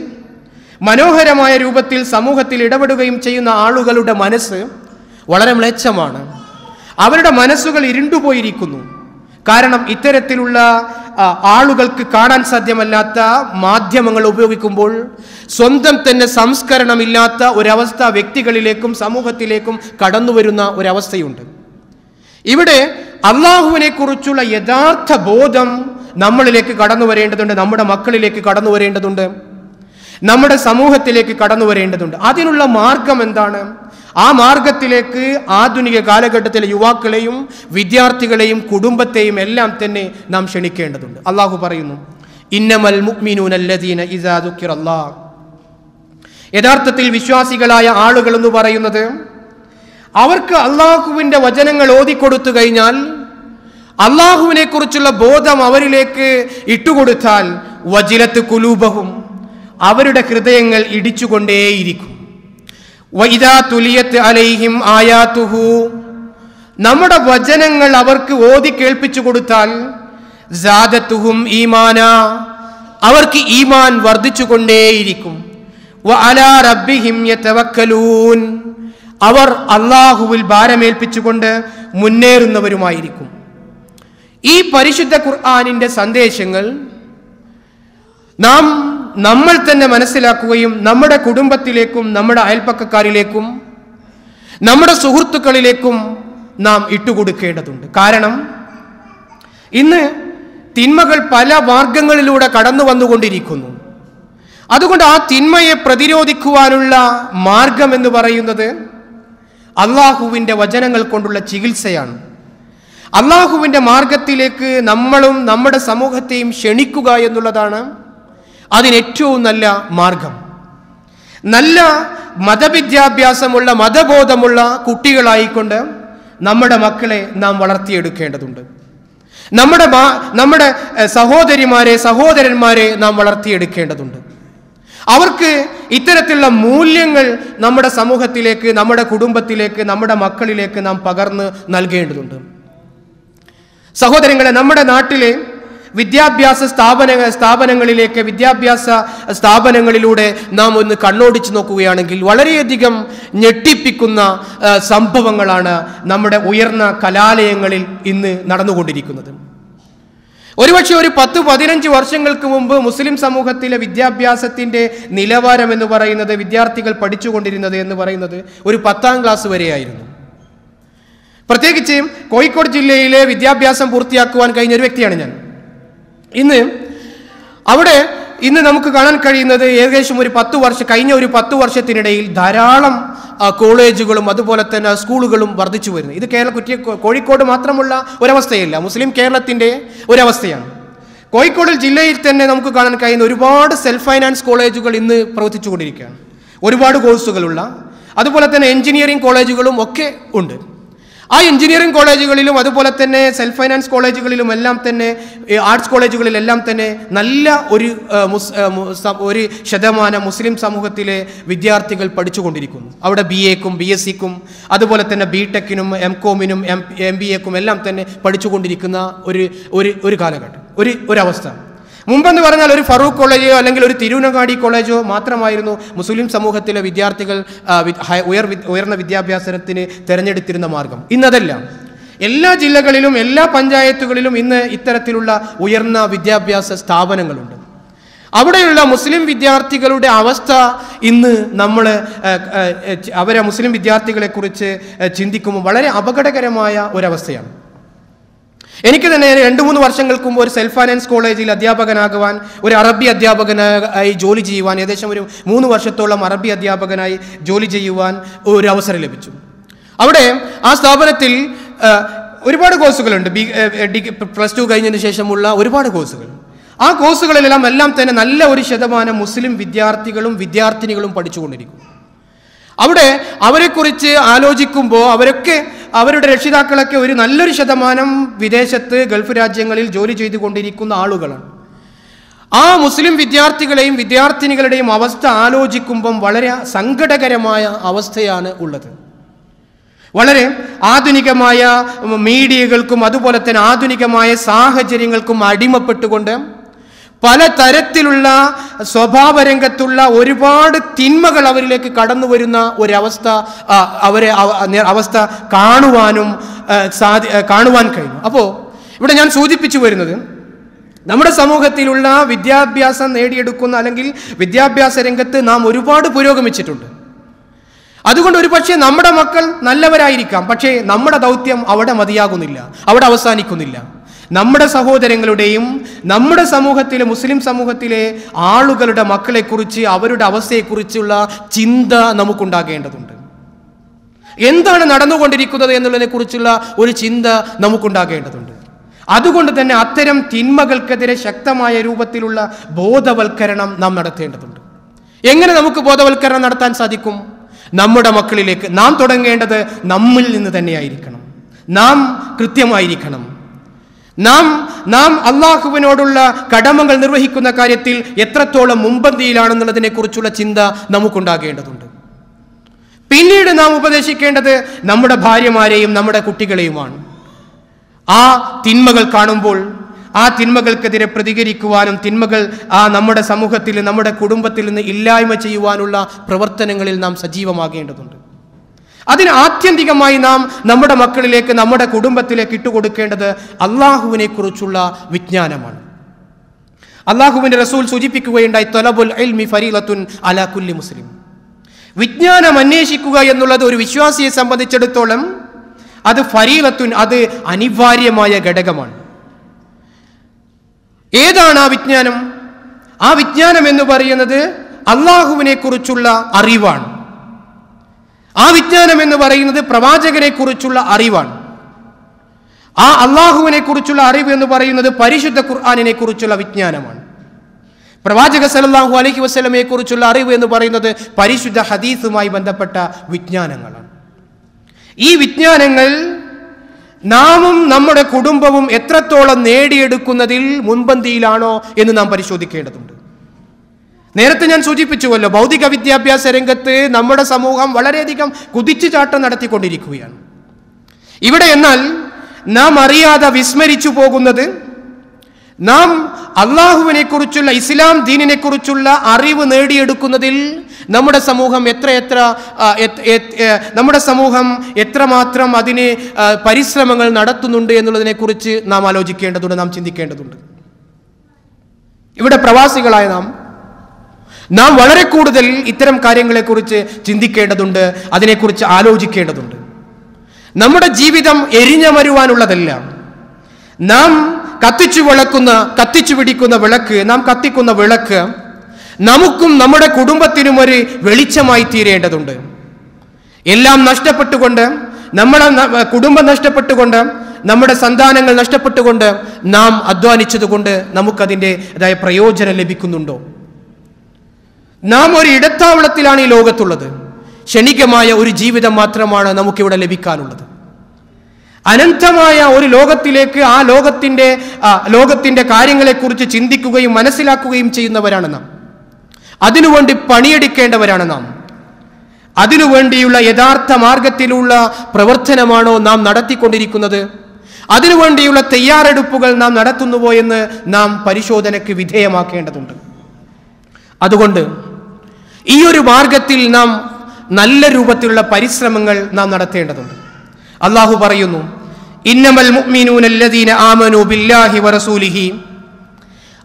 മനോഹരമായ രൂപത്തിൽ സമൂഹത്തിൽ ഇടപെടുകയും ചെയ്യുന്ന ആളുകളുടെ മനസ്സ് വളരെ മ്ലേച്ഛമാണ്. അവരുടെ മനസ്സുകൾ ഇരുണ്ടുപോയിരിക്കുന്നു. കാരണം ഇത്തരത്തിലുള്ള ആളുകൾക്ക് കാണാൻ സാധ്യമല്ലാത്ത മാധ്യമങ്ങൾ ഉപയോഗിക്കുമ്പോൾ സ്വന്തം തന്നെ സംസ്കരണമില്ലാത്ത ഒരവസ്ഥ വ്യക്തികളിലേക്കും സമൂഹത്തിലേക്കും കടന്നു വരുന്ന ഒരവസ്ഥയുണ്ട്. ഇവിടെ അള്ളാഹുവിനെ കുറിച്ചുള്ള യഥാർത്ഥ ബോധം നമ്മളിലേക്ക് കടന്നു വരേണ്ടതുണ്ട് നമ്മുടെ മക്കളിലേക്ക് കടന്നു വരേണ്ടതുണ്ട് നമ്മുടെ സമൂഹത്തിലേക്ക് കടന്നു വരേണ്ടതുണ്ട്. അതിനുള്ള മാർഗം എന്താണ്? ആ മാർഗത്തിലേക്ക് ആധുനിക കാലഘട്ടത്തിലെ യുവാക്കളെയും വിദ്യാർത്ഥികളെയും കുടുംബത്തെയും എല്ലാം തന്നെ നാം ക്ഷണിക്കേണ്ടതുണ്ട്. അള്ളാഹു പറയുന്നു ഇന്നമൽ മുഅ്മിനൂനല്ലദീന ഇസാ ദുക്കിറല്ലാഹ് യഥാർത്ഥത്തിൽ വിശ്വാസികളായ ആളുകൾ എന്ന് പറയുന്നത് അവർക്ക് അള്ളാഹുവിന്റെ വചനങ്ങൾ ഓതിക്കൊടുത്തു കഴിഞ്ഞാൽ അള്ളാഹുവിനെ കുറിച്ചുള്ള ബോധം അവരിലേക്ക് ഇട്ടുകൊടുത്താൽ വജിലത്ത് കുലൂപവും അവരുടെ ഹൃദയങ്ങൾ ഇടിച്ചുകൊണ്ടേയിരിക്കും. വൈദാ തുലിയത്ത് അലൈഹിം ആയാത്തുഹു നമ്മുടെ വചനങ്ങൾ അവർക്ക് ഓതി കേൾപ്പിച്ചു കൊടുത്താൽ ജാദത്തുഹും ഈമാന അവർക്ക് ഈമാൻ വർദ്ധിച്ചുകൊണ്ടേയിരിക്കും. അവർ അള്ളാഹുവിൽ ഭാരമേൽപ്പിച്ചുകൊണ്ട് മുന്നേറുന്നവരുമായിരിക്കും. ഈ പരിശുദ്ധ ഖുർആാനിന്റെ സന്ദേശങ്ങൾ നാം നമ്മൾ തന്നെ മനസ്സിലാക്കുകയും നമ്മുടെ കുടുംബത്തിലേക്കും നമ്മുടെ അയൽപ്പക്കക്കാരിലേക്കും നമ്മുടെ സുഹൃത്തുക്കളിലേക്കും നാം ഇട്ടുകൊടുക്കേണ്ടതുണ്ട്. കാരണം ഇന്ന് തിന്മകൾ പല മാർഗങ്ങളിലൂടെ കടന്നു വന്നുകൊണ്ടിരിക്കുന്നു. അതുകൊണ്ട് ആ തിന്മയെ പ്രതിരോധിക്കുവാനുള്ള മാർഗം എന്ന് പറയുന്നത് അള്ളാഹുവിന്റെ വചനങ്ങൾ കൊണ്ടുള്ള ചികിത്സയാണ്. അള്ളാഹുവിന്റെ മാർഗത്തിലേക്ക് നമ്മളും നമ്മുടെ സമൂഹത്തെയും ക്ഷണിക്കുക എന്നുള്ളതാണ് അതിനേറ്റവും നല്ല മാർഗം. നല്ല മതവിദ്യാഭ്യാസമുള്ള മതബോധമുള്ള കുട്ടികളായിക്കൊണ്ട് നമ്മുടെ മക്കളെ നാം വളർത്തിയെടുക്കേണ്ടതുണ്ട്. നമ്മുടെ നമ്മുടെ സഹോദരിമാരെ സഹോദരന്മാരെ നാം വളർത്തിയെടുക്കേണ്ടതുണ്ട്. അവർക്ക് ഇത്തരത്തിലുള്ള മൂല്യങ്ങൾ നമ്മുടെ സമൂഹത്തിലേക്ക് നമ്മുടെ കുടുംബത്തിലേക്ക് നമ്മുടെ മക്കളിലേക്ക് നാം പകർന്ന് നൽകേണ്ടതുണ്ട്. സഹോദരങ്ങളെ നമ്മുടെ നാട്ടിലെ വിദ്യാഭ്യാസ സ്ഥാപന സ്ഥാപനങ്ങളിലേക്ക് വിദ്യാഭ്യാസ സ്ഥാപനങ്ങളിലൂടെ നാം ഒന്ന് കണ്ണോടിച്ച് നോക്കുകയാണെങ്കിൽ വളരെയധികം ഞെട്ടിപ്പിക്കുന്ന സംഭവങ്ങളാണ് നമ്മുടെ ഉയർന്ന കലാലയങ്ങളിൽ ഇന്ന് നടന്നുകൊണ്ടിരിക്കുന്നത്. ഒരുപക്ഷെ ഒരു പത്ത് പതിനഞ്ച് വർഷങ്ങൾക്ക് മുമ്പ് മുസ്ലിം സമൂഹത്തിലെ വിദ്യാഭ്യാസത്തിന്റെ നിലവാരം എന്ന് പറയുന്നത് വിദ്യാർത്ഥികൾ പഠിച്ചുകൊണ്ടിരുന്നത് എന്ന് പറയുന്നത് ഒരു പത്താം ക്ലാസ് വരെയായിരുന്നു. പ്രത്യേകിച്ച് കോഴിക്കോട് ജില്ലയിലെ വിദ്യാഭ്യാസം പൂർത്തിയാക്കുവാൻ കഴിഞ്ഞ ഒരു വ്യക്തിയാണ് ഞാൻ. ഇന്ന് അവിടെ ഇന്ന് നമുക്ക് കാണാൻ കഴിയുന്നത് ഏകദേശം ഒരു പത്ത് വർഷം കഴിഞ്ഞ ഒരു പത്ത് വർഷത്തിനിടയിൽ ധാരാളം കോളേജുകളും അതുപോലെ തന്നെ സ്കൂളുകളും വർദ്ധിച്ചു വരുന്നു. ഇത് കേരള കുറ്റി കോഴിക്കോട് മാത്രമുള്ള ഒരവസ്ഥയല്ല. മുസ്ലിം കേരളത്തിന്റെ ഒരവസ്ഥയാണ്. കോഴിക്കോട് ജില്ലയിൽ തന്നെ നമുക്ക് കാണാൻ കഴിയുന്ന ഒരുപാട് സെൽഫ് ഫൈനാൻസ് കോളേജുകൾ ഇന്ന് പ്രവർത്തിച്ചു കൊണ്ടിരിക്കുകയാണ് ഒരുപാട് കോഴ്സുകളുള്ള അതുപോലെ തന്നെ എഞ്ചിനീയറിംഗ് കോളേജുകളും ഒക്കെ ഉണ്ട്. ആ എഞ്ചിനീയറിംഗ് കോളേജുകളിലും അതുപോലെ തന്നെ സെൽഫ് ഫൈനാൻസ് കോളേജുകളിലും എല്ലാം തന്നെ ആർട്സ് കോളേജുകളിലെല്ലാം തന്നെ നല്ല ഒരു ഒരു ശതമാനം മുസ്ലിം സമൂഹത്തിലെ വിദ്യാർത്ഥികൾ പഠിച്ചുകൊണ്ടിരിക്കുന്നു. അവിടെ ബി എക്കും ബി എസ് സിക്കും അതുപോലെ തന്നെ ബി ടെക്കിനും എം കോമിനും എം എം ബി എക്കും എല്ലാം തന്നെ പഠിച്ചുകൊണ്ടിരിക്കുന്ന ഒരു ഒരു കാലഘട്ടം ഒരു ഒരവസ്ഥ. മുമ്പെന്ന് പറഞ്ഞാൽ ഒരു ഫറൂഖ് കോളേജോ അല്ലെങ്കിൽ ഒരു തിരുവനങ്ങാടി കോളേജോ മാത്രമായിരുന്നു മുസ്ലിം സമൂഹത്തിലെ വിദ്യാർത്ഥികൾ ഉയർ ഉയർന്ന വിദ്യാഭ്യാസത്തിന് തിരഞ്ഞെടുത്തിരുന്ന മാർഗം. ഇന്നതല്ല. എല്ലാ ജില്ലകളിലും എല്ലാ പഞ്ചായത്തുകളിലും ഇന്ന് ഇത്തരത്തിലുള്ള ഉയർന്ന വിദ്യാഭ്യാസ സ്ഥാപനങ്ങളുണ്ട്. അവിടെയുള്ള മുസ്ലിം വിദ്യാർത്ഥികളുടെ അവസ്ഥ ഇന്ന് നമ്മൾ അവരെ മുസ്ലിം വിദ്യാർത്ഥികളെ കുറിച്ച് ചിന്തിക്കുമ്പോൾ വളരെ അപകടകരമായ ഒരവസ്ഥയാണ്. എനിക്ക് തന്നെ രണ്ട് മൂന്ന് വർഷങ്ങൾക്ക് മുമ്പ് ഒരു സെൽഫ് ഫൈനാൻസ് കോളേജിൽ അധ്യാപകനാകുവാൻ ഒരു അറബി അധ്യാപകനായി ജോലി ചെയ്യുവാൻ ഏകദേശം ഒരു മൂന്ന് വർഷത്തോളം അറബി അധ്യാപകനായി ജോലി ചെയ്യുവാൻ ഒരു അവസരം ലഭിച്ചു. അവിടെ ആ സ്ഥാപനത്തിൽ ഒരുപാട് കോഴ്സുകളുണ്ട്. ബി പ്ലസ് ടു കഴിഞ്ഞതിന് ശേഷമുള്ള ഒരുപാട് കോഴ്സുകൾ. ആ കോഴ്സുകളിലെല്ലാം എല്ലാം തന്നെ നല്ല ഒരു ശതമാനം മുസ്ലിം വിദ്യാർത്ഥികളും വിദ്യാർത്ഥിനികളും പഠിച്ചുകൊണ്ടിരിക്കും. അവിടെ അവരെക്കുറിച്ച് ആലോചിക്കുമ്പോൾ അവരൊക്കെ അവരുടെ രക്ഷിതാക്കളൊക്കെ ഒരു നല്ലൊരു ശതമാനം വിദേശത്ത് ഗൾഫ് രാജ്യങ്ങളിൽ ജോലി ചെയ്തുകൊണ്ടിരിക്കുന്ന ആളുകളാണ്. ആ മുസ്ലിം വിദ്യാർത്ഥികളെയും വിദ്യാർത്ഥിനികളുടെയും അവസ്ഥ ആലോചിക്കുമ്പം വളരെ സങ്കടകരമായ അവസ്ഥയാണ് ഉള്ളത്. വളരെ ആധുനികമായ മീഡിയകൾക്കും അതുപോലെ തന്നെ ആധുനികമായ സാഹചര്യങ്ങൾക്കും അടിമപ്പെട്ടുകൊണ്ട് പല തരത്തിലുള്ള സ്വഭാവരംഗത്തുള്ള ഒരുപാട് തിന്മകൾ അവരിലേക്ക് കടന്നു വരുന്ന ഒരവസ്ഥ അവരെ അവസ്ഥ കാണുവാനും സാധി കാണുവാൻ കഴിയും അപ്പോൾ ഇവിടെ ഞാൻ സൂചിപ്പിച്ചു വരുന്നത് നമ്മുടെ സമൂഹത്തിലുള്ള വിദ്യാഭ്യാസം നേടിയെടുക്കുന്ന അല്ലെങ്കിൽ വിദ്യാഭ്യാസ രംഗത്ത് നാം ഒരുപാട് പുരോഗമിച്ചിട്ടുണ്ട്. അതുകൊണ്ട് ഒരു പക്ഷേ നമ്മുടെ മക്കൾ നല്ലവരായിരിക്കാം പക്ഷേ നമ്മുടെ ദൗത്യം അവിടെ മതിയാകുന്നില്ല അവിടെ അവസാനിക്കുന്നില്ല. നമ്മുടെ സഹോദരങ്ങളുടെയും നമ്മുടെ സമൂഹത്തിലെ മുസ്ലിം സമൂഹത്തിലെ ആളുകളുടെ മക്കളെക്കുറിച്ച് അവരുടെ അവസ്ഥയെക്കുറിച്ചുള്ള ചിന്ത നമുക്കുണ്ടാകേണ്ടതുണ്ട്. എന്താണ് നടന്നുകൊണ്ടിരിക്കുന്നത് എന്നുള്ളതിനെ കുറിച്ചുള്ള ഒരു ചിന്ത നമുക്കുണ്ടാകേണ്ടതുണ്ട്. അതുകൊണ്ട് തന്നെ അത്തരം തിന്മകൾക്കെതിരെ ശക്തമായ രൂപത്തിലുള്ള ബോധവൽക്കരണം നാം നടത്തേണ്ടതുണ്ട്. എങ്ങനെ നമുക്ക് ബോധവൽക്കരണം നടത്താൻ സാധിക്കും? നമ്മുടെ മക്കളിലേക്ക്. നാം തുടങ്ങേണ്ടത് നമ്മിൽ നിന്ന് തന്നെയായിരിക്കണം. നാം കൃത്യമായിരിക്കണം. നാം നാം അള്ളാഹുവിനോടുള്ള കടമകൾ നിർവഹിക്കുന്ന കാര്യത്തിൽ എത്രത്തോളം മുമ്പന്തിയിലാണെന്നുള്ളതിനെ കുറിച്ചുള്ള ചിന്ത നമുക്കുണ്ടാകേണ്ടതുണ്ട്. പിന്നീട് നാം ഉപദേശിക്കേണ്ടത് നമ്മുടെ ഭാര്യമാരെയും നമ്മുടെ കുട്ടികളെയുമാണ്. ആ തിന്മകൾ കാണുമ്പോൾ ആ തിന്മകൾക്കെതിരെ പ്രതികരിക്കുവാനും തിന്മകൾ ആ നമ്മുടെ സമൂഹത്തിൽ നമ്മുടെ കുടുംബത്തിൽ നിന്ന് ഇല്ലായ്മ ചെയ്യുവാനുള്ള പ്രവർത്തനങ്ങളിൽ നാം സജീവമാകേണ്ടതുണ്ട്. അതിന് ആത്യന്തികമായി നാം നമ്മുടെ മക്കളിലേക്ക് നമ്മുടെ കുടുംബത്തിലേക്ക് ഇട്ടുകൊടുക്കേണ്ടത് അള്ളാഹുവിനെ കുറിച്ചുള്ള വിജ്ഞാനമാണ്. അള്ളാഹുവിന്റെ റസൂൽ സൂചിപ്പിക്കുകയുണ്ടായി തൊലബുൽ ഇൽമി ഫരീലത്തുൻ അലാ കുല്ലി മുസ്ലിം. വിജ്ഞാനം അന്വേഷിക്കുക എന്നുള്ളത് ഒരു വിശ്വാസിയെ സംബന്ധിച്ചിടത്തോളം അത് ഫരീലത്തുൻ അത് അനിവാര്യമായ ഘടകമാണ്. ഏതാണ് ആ വിജ്ഞാനം? ആ വിജ്ഞാനം എന്ന് പറയുന്നത് അള്ളാഹുവിനെ കുറിച്ചുള്ള അറിവാണ്. ആ വിജ്ഞാനം എന്ന് പറയുന്നത് പ്രവാചകനെ കുറിച്ചുള്ള അറിവാണ്. ആ അള്ളാഹുവിനെ കുറിച്ചുള്ള അറിവ് എന്ന് പറയുന്നത് പരിശുദ്ധ ഖുർആാനിനെ കുറിച്ചുള്ള വിജ്ഞാനമാണ്. പ്രവാചക സലല്ലാഹു അലഹി വസ്ലമയെ കുറിച്ചുള്ള അറിവ് എന്ന് പറയുന്നത് പരിശുദ്ധ ഹദീസുമായി ബന്ധപ്പെട്ട വിജ്ഞാനങ്ങളാണ്. ഈ വിജ്ഞാനങ്ങൾ നാമും നമ്മുടെ കുടുംബവും എത്രത്തോളം നേടിയെടുക്കുന്നതിൽ മുൻപന്തിയിലാണോ എന്ന് നാം പരിശോധിക്കേണ്ടതുണ്ട്. നേരത്തെ ഞാൻ സൂചിപ്പിച്ചുവല്ലോ ഭൗതിക വിദ്യാഭ്യാസ രംഗത്ത് നമ്മുടെ സമൂഹം വളരെയധികം കുതിച്ചുചാട്ടം നടത്തിക്കൊണ്ടിരിക്കുകയാണ്. ഇവിടെ എന്നാൽ നാം അറിയാതെ വിസ്മരിച്ചു പോകുന്നത് നാം അള്ളാഹുവിനെ കുറിച്ചുള്ള ഇസ്ലാം ദീനിനെ കുറിച്ചുള്ള അറിവ് നേടിയെടുക്കുന്നതിൽ നമ്മുടെ സമൂഹം എത്ര എത്ര നമ്മുടെ സമൂഹം എത്രമാത്രം അതിന് പരിശ്രമങ്ങൾ നടത്തുന്നുണ്ട് എന്നുള്ളതിനെക്കുറിച്ച് നാം ആലോചിക്കേണ്ടതുണ്ട് നാം ചിന്തിക്കേണ്ടതുണ്ട്. ഇവിടെ പ്രവാസികളായ നാം നാം വളരെ കൂടുതൽ ഇത്തരം കാര്യങ്ങളെക്കുറിച്ച് ചിന്തിക്കേണ്ടതുണ്ട് അതിനെക്കുറിച്ച് ആലോചിക്കേണ്ടതുണ്ട്. നമ്മുടെ ജീവിതം എരിഞ്ഞമരുവാനുള്ളതല്ല നാം കത്തിച്ചു വിളക്കുന്ന കത്തിച്ചു പിടിക്കുന്ന വിളക്ക് നാം കത്തിക്കുന്ന വിളക്ക് നമുക്കും നമ്മുടെ കുടുംബത്തിനും ഒരു വെളിച്ചമായി തീരേണ്ടതുണ്ട്. എല്ലാം നഷ്ടപ്പെട്ടുകൊണ്ട് നമ്മുടെ കുടുംബം നഷ്ടപ്പെട്ടുകൊണ്ട് നമ്മുടെ സന്താനങ്ങൾ നഷ്ടപ്പെട്ടുകൊണ്ട് നാം അധ്വാനിച്ചതുകൊണ്ട് നമുക്കതിന്റെ അതായ പ്രയോജനം ലഭിക്കുന്നുണ്ടോ? നാം ഒരു ഇടത്താവളത്തിലാണ് ഈ ലോകത്തുള്ളത്. ക്ഷണികമായ ഒരു ജീവിതം മാത്രമാണ് നമുക്കിവിടെ ലഭിക്കാനുള്ളത്. അനന്തമായ ഒരു ലോകത്തിലേക്ക് ആ ലോകത്തിന്റെ ലോകത്തിന്റെ കാര്യങ്ങളെക്കുറിച്ച് ചിന്തിക്കുകയും മനസ്സിലാക്കുകയും ചെയ്യുന്നവരാണ് നാം. അതിനുവേണ്ടി പണിയെടുക്കേണ്ടവരാണ് നാം. അതിനുവേണ്ടിയുള്ള യഥാർത്ഥ മാർഗത്തിലുള്ള പ്രവർത്തനമാണോ നാം നടത്തിക്കൊണ്ടിരിക്കുന്നത്? അതിനുവേണ്ടിയുള്ള തയ്യാറെടുപ്പുകൾ നാം നടത്തുന്നുവോ എന്ന് നാം പരിശോധനയ്ക്ക് വിധേയമാക്കേണ്ടതുണ്ട്. അതുകൊണ്ട് ഈ ഒരു മാർഗത്തിൽ നാം നല്ല രൂപത്തിലുള്ള പരിശ്രമങ്ങൾ നാം നടത്തേണ്ടതുണ്ട്. അള്ളാഹു പറയുന്നു ഇന്നമൽ മുഅ്മിനൂനല്ലദീന ആമനു ബില്ലാഹി വറസൂലിഹി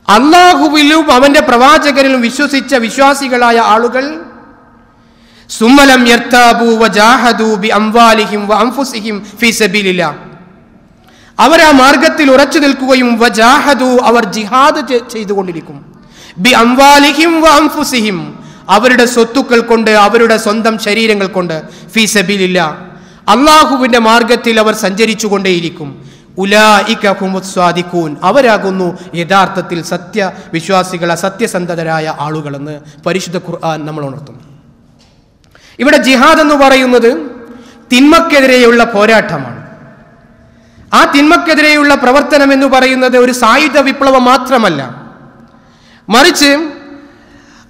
അള്ളാഹുവിലും അവന്റെ പ്രവാചകനിലും വിശ്വസിച്ച വിശ്വാസികളായ ആളുകൾ സുമലം യർത്താബു സബീലില്ലാ അവർ ആ മാർഗത്തിൽ ഉറച്ചു നിൽക്കുകയും വജാഹദു അവർ ജിഹാദ് ചെയ്തുകൊണ്ടിരിക്കും. ബി അംവാലിഹിം വ അൻഫുസിഹിം അവരുടെ സ്വത്തുക്കൾ കൊണ്ട് അവരുടെ സ്വന്തം ശരീരങ്ങൾ കൊണ്ട് ഫീ സബീലില്ല. അള്ളാഹുവിന്റെ മാർഗത്തിൽ അവർ സഞ്ചരിച്ചു കൊണ്ടേയിരിക്കും ഉലായിക ഹുമുസ് അവരാകുന്നു യഥാർത്ഥത്തിൽ സത്യവിശ്വാസികൾ സത്യസന്ധരായ ആളുകളെന്ന് പരിശുദ്ധ ഖുർആൻ നമ്മൾ ഉണർത്തുന്നു. ഇവിടെ ജിഹാദ് എന്ന് പറയുന്നത് തിന്മക്കെതിരെയുള്ള പോരാട്ടമാണ്. ആ തിന്മക്കെതിരെയുള്ള പ്രവർത്തനം എന്ന് പറയുന്നത് ഒരു സായുധ വിപ്ലവം മാത്രമല്ല. മറിച്ച്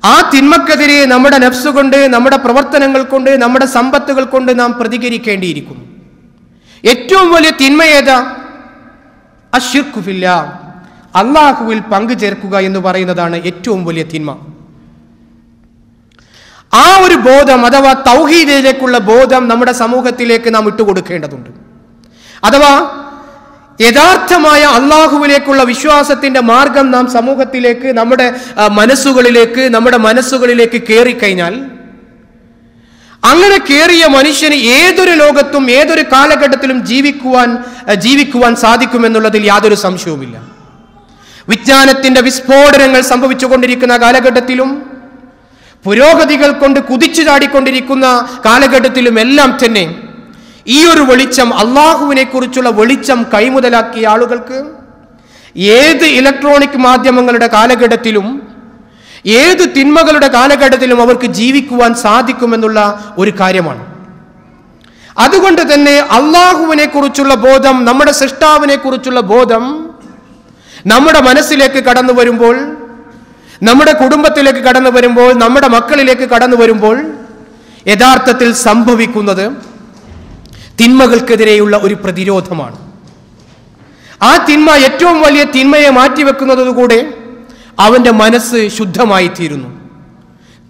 ആ തിന്മക്കെതിരെ നമ്മുടെ നഫ്സ് കൊണ്ട് നമ്മുടെ പ്രവർത്തനങ്ങൾ കൊണ്ട് നമ്മുടെ സമ്പത്തുകൾ കൊണ്ട് നാം പ്രതികരിക്കേണ്ടിയിരിക്കുന്നു. ഏറ്റവും വലിയ തിന്മ ഏതാ? അഷിർക്കുഫില്ല അള്ളാഹുവിൽ പങ്കു ചേർക്കുക എന്ന് പറയുന്നതാണ് ഏറ്റവും വലിയ തിന്മ. ആ ഒരു ബോധം അഥവാ തൗഹീദിലേക്കുള്ള ബോധം നമ്മുടെ സമൂഹത്തിലേക്ക് നാം ഇട്ടുകൊടുക്കേണ്ടതുണ്ട്. അഥവാ യഥാർത്ഥമായ അള്ളാഹുവിലേക്കുള്ള വിശ്വാസത്തിന്റെ മാർഗം നാം സമൂഹത്തിലേക്ക് നമ്മുടെ മനസ്സുകളിലേക്ക് നമ്മുടെ മനസ്സുകളിലേക്ക് കയറിക്കഴിഞ്ഞാൽ അങ്ങനെ കയറിയ മനുഷ്യന് ഏതൊരു ലോകത്തും ഏതൊരു കാലഘട്ടത്തിലും ജീവിക്കുവാൻ ജീവിക്കുവാൻ സാധിക്കുമെന്നുള്ളതിൽ യാതൊരു സംശയവുമില്ല. വിജ്ഞാനത്തിന്റെ വിസ്ഫോടനങ്ങൾ സംഭവിച്ചുകൊണ്ടിരിക്കുന്ന കാലഘട്ടത്തിലും പുരോഗതികൾ കൊണ്ട് കുതിച്ചു ചാടിക്കൊണ്ടിരിക്കുന്ന കാലഘട്ടത്തിലും എല്ലാം തന്നെ ഈ ഒരു വെളിച്ചം അള്ളാഹുവിനെ കുറിച്ചുള്ള വെളിച്ചം കൈമുതലാക്കിയ ആളുകൾക്ക് ഏത് ഇലക്ട്രോണിക് മാധ്യമങ്ങളുടെ കാലഘട്ടത്തിലും ഏത് തിന്മകളുടെ കാലഘട്ടത്തിലും അവർക്ക് ജീവിക്കുവാൻ സാധിക്കുമെന്നുള്ള ഒരു കാര്യമാണ്. അതുകൊണ്ട് തന്നെ അള്ളാഹുവിനെ കുറിച്ചുള്ള ബോധം നമ്മുടെ സൃഷ്ടാവിനെ കുറിച്ചുള്ള ബോധം നമ്മുടെ മനസ്സിലേക്ക് കടന്നു വരുമ്പോൾ നമ്മുടെ കുടുംബത്തിലേക്ക് കടന്നു വരുമ്പോൾ നമ്മുടെ മക്കളിലേക്ക് കടന്നു വരുമ്പോൾ യഥാർത്ഥത്തിൽ സംഭവിക്കുന്നത് തിന്മകൾക്കെതിരെയുള്ള ഒരു പ്രതിരോധമാണ്. ആ തിന്മ ഏറ്റവും വലിയ തിന്മയെ മാറ്റിവെക്കുന്നതോടുകൂടെ അവന്റെ മനസ്സ് ശുദ്ധമായി തീരുന്നു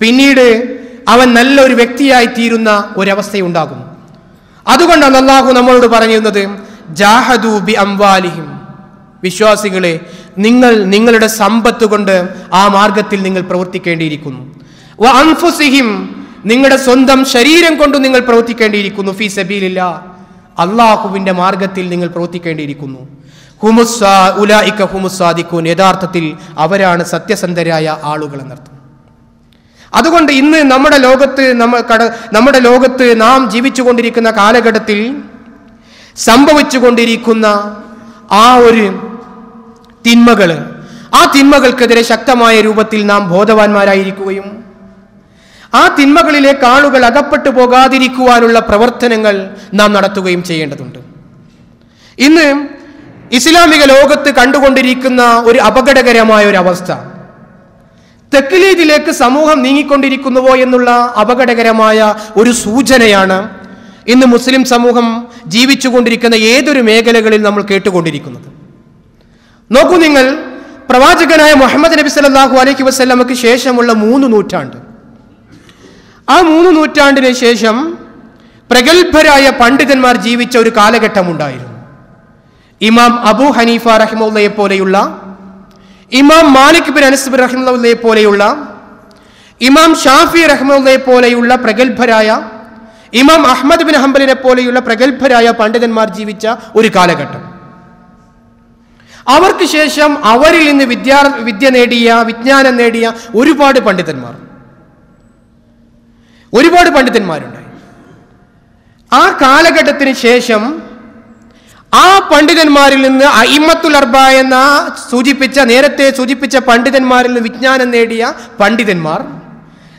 പിന്നീട് അവൻ നല്ലൊരു വ്യക്തിയായി തീരുന്ന ഒരവസ്ഥയുണ്ടാകും അതുകൊണ്ടാണ് അള്ളാഹു നമ്മളോട് പറഞ്ഞിരുന്നത് ജാഹദു ബി അംവാലിഹിം. വിശ്വാസികളെ നിങ്ങൾ നിങ്ങളുടെ സമ്പത്ത് കൊണ്ട് ആ മാർഗത്തിൽ നിങ്ങൾ പ്രവർത്തിക്കേണ്ടിയിരിക്കുന്നു. അൻഫുസിഹിം നിങ്ങളുടെ സ്വന്തം ശരീരം കൊണ്ട് നിങ്ങൾ പ്രവർത്തിക്കേണ്ടിയിരിക്കുന്നു ഫീ സബീലില്ല. അള്ളാഹുവിന്റെ മാർഗത്തിൽ നിങ്ങൾ പ്രവർത്തിക്കേണ്ടിയിരിക്കുന്നു. യഥാർത്ഥത്തിൽ അവരാണ് സത്യസന്ധരായ ആളുകൾ എന്നർത്ഥം അതുകൊണ്ട് ഇന്ന് നമ്മുടെ ലോകത്ത് നമ്മൾ കട നമ്മുടെ ലോകത്ത് നാം ജീവിച്ചുകൊണ്ടിരിക്കുന്ന കാലഘട്ടത്തിൽ സംഭവിച്ചുകൊണ്ടിരിക്കുന്ന ആ ഒരു തിന്മകൾ ആ തിന്മകൾക്കെതിരെ ശക്തമായ രൂപത്തിൽ നാം ബോധവാന്മാരായിരിക്കുകയും ആ തിന്മകളിലേക്ക് ആളുകൾ അകപ്പെട്ടു പോകാതിരിക്കുവാനുള്ള പ്രവർത്തനങ്ങൾ നാം നടത്തുകയും ചെയ്യേണ്ടതുണ്ട്. ഇന്ന് ഇസ്ലാമിക ലോകത്ത് കണ്ടുകൊണ്ടിരിക്കുന്ന ഒരു അപകടകരമായ ഒരു അവസ്ഥ. തെക്കിലീതിലേക്ക് സമൂഹം നീങ്ങിക്കൊണ്ടിരിക്കുന്നുവോ എന്നുള്ള അപകടകരമായ ഒരു സൂചനയാണ് ഇന്ന് മുസ്ലിം സമൂഹം ജീവിച്ചുകൊണ്ടിരിക്കുന്ന ഏതൊരു മേഖലകളിൽ നമ്മൾ കേട്ടുകൊണ്ടിരിക്കുന്നത്. നോക്കൂ നിങ്ങൾ പ്രവാചകനായ മുഹമ്മദ് നബി സല്ലാഹു അലൈഹി വസല്ലമക്ക് ശേഷമുള്ള മൂന്ന് നൂറ്റാണ്ട്. ആ മൂന്ന് നൂറ്റാണ്ടിന് ശേഷം പ്രഗത്ഭരായ പണ്ഡിതന്മാർ ജീവിച്ച ഒരു കാലഘട്ടമുണ്ടായിരുന്നു. ഇമാം അബു ഹനീഫ റഹിമുള്ളയെ പോലെയുള്ള ഇമാം മാലിക് ബിൻ അനസ് റഹിമുല്ലയെ റഹിമുള്ളയെ പോലെയുള്ള ഇമാം ഷാഫി റഹ്മുള്ളയെ പോലെയുള്ള പ്രഗത്ഭരായ ഇമാം അഹമ്മദ് ബിൻ ഹംബലിനെ പോലെയുള്ള പ്രഗത്ഭരായ പണ്ഡിതന്മാർ ജീവിച്ച ഒരു കാലഘട്ടം. അവർക്ക് ശേഷം അവരിൽ നിന്ന് വിദ്യാ വിദ്യ നേടിയ വിജ്ഞാനം നേടിയ ഒരുപാട് പണ്ഡിതന്മാർ. ഒരുപാട് പണ്ഡിതന്മാരുണ്ടായി. ആ കാലഘട്ടത്തിന് ശേഷം ആ പണ്ഡിതന്മാരിൽ നിന്ന് അയിമത്തുൽ അർബ എന്ന സൂചിപ്പിച്ച നേരത്തെ സൂചിപ്പിച്ച പണ്ഡിതന്മാരിൽ നിന്ന് വിജ്ഞാനം നേടിയ പണ്ഡിതന്മാർ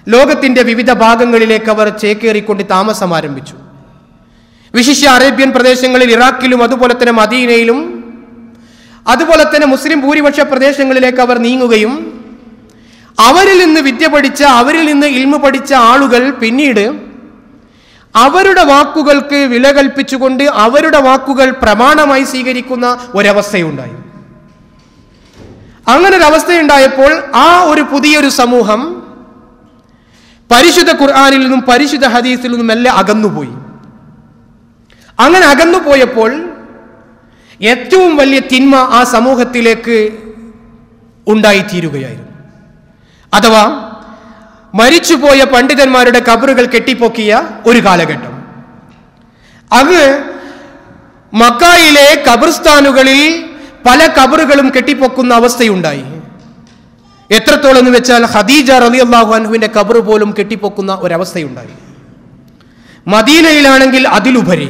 ലോകത്തിന്റെ വിവിധ ഭാഗങ്ങളിലേക്ക് അവർ ചേക്കേറിക്കൊണ്ട് താമസം ആരംഭിച്ചു. വിശിഷ്യ അറേബ്യൻ പ്രദേശങ്ങളിൽ ഇറാഖിലും അതുപോലെ തന്നെ മദീനയിലും അതുപോലെ തന്നെ മുസ്ലിം ഭൂരിപക്ഷ പ്രദേശങ്ങളിലേക്ക് അവർ നീങ്ങുകയും അവരിൽ നിന്ന് വിദ്യ പഠിച്ച അവരിൽ നിന്ന് ഇൽമു പഠിച്ച ആളുകൾ പിന്നീട് അവരുടെ വാക്കുകൾക്ക് വില കൽപ്പിച്ചുകൊണ്ട് അവരുടെ വാക്കുകൾ പ്രമാണമായി സ്വീകരിക്കുന്ന ഒരവസ്ഥയുണ്ടായി. അങ്ങനെ ഒരു അവസ്ഥയുണ്ടായപ്പോൾ ആ ഒരു പുതിയൊരു സമൂഹം പരിശുദ്ധ ഖുർആാനിൽ നിന്നും പരിശുദ്ധ ഹദീസിൽ നിന്നും എല്ലാം അകന്നുപോയി. അങ്ങനെ അകന്നുപോയപ്പോൾ ഏറ്റവും വലിയ തിന്മ ആ സമൂഹത്തിലേക്ക് ഉണ്ടായിത്തീരുകയായിരുന്നു. അഥവാ മരിച്ചുപോയ പണ്ഡിതന്മാരുടെ കബറുകൾ കെട്ടിപ്പൊക്കിയ ഒരു കാലഘട്ടം. അത് മക്കായിലെ കബർസ്ഥാനുകളിൽ പല കബറുകളും കെട്ടിപ്പൊക്കുന്ന അവസ്ഥയുണ്ടായി. എത്രത്തോളം എന്ന് വെച്ചാൽ ഹദീജ റലി അള്ളാഹു അൻഹുവിന്റെ കബർ പോലും കെട്ടിപ്പൊക്കുന്ന ഒരവസ്ഥയുണ്ടായി. മദീനയിലാണെങ്കിൽ അതിലുപരി.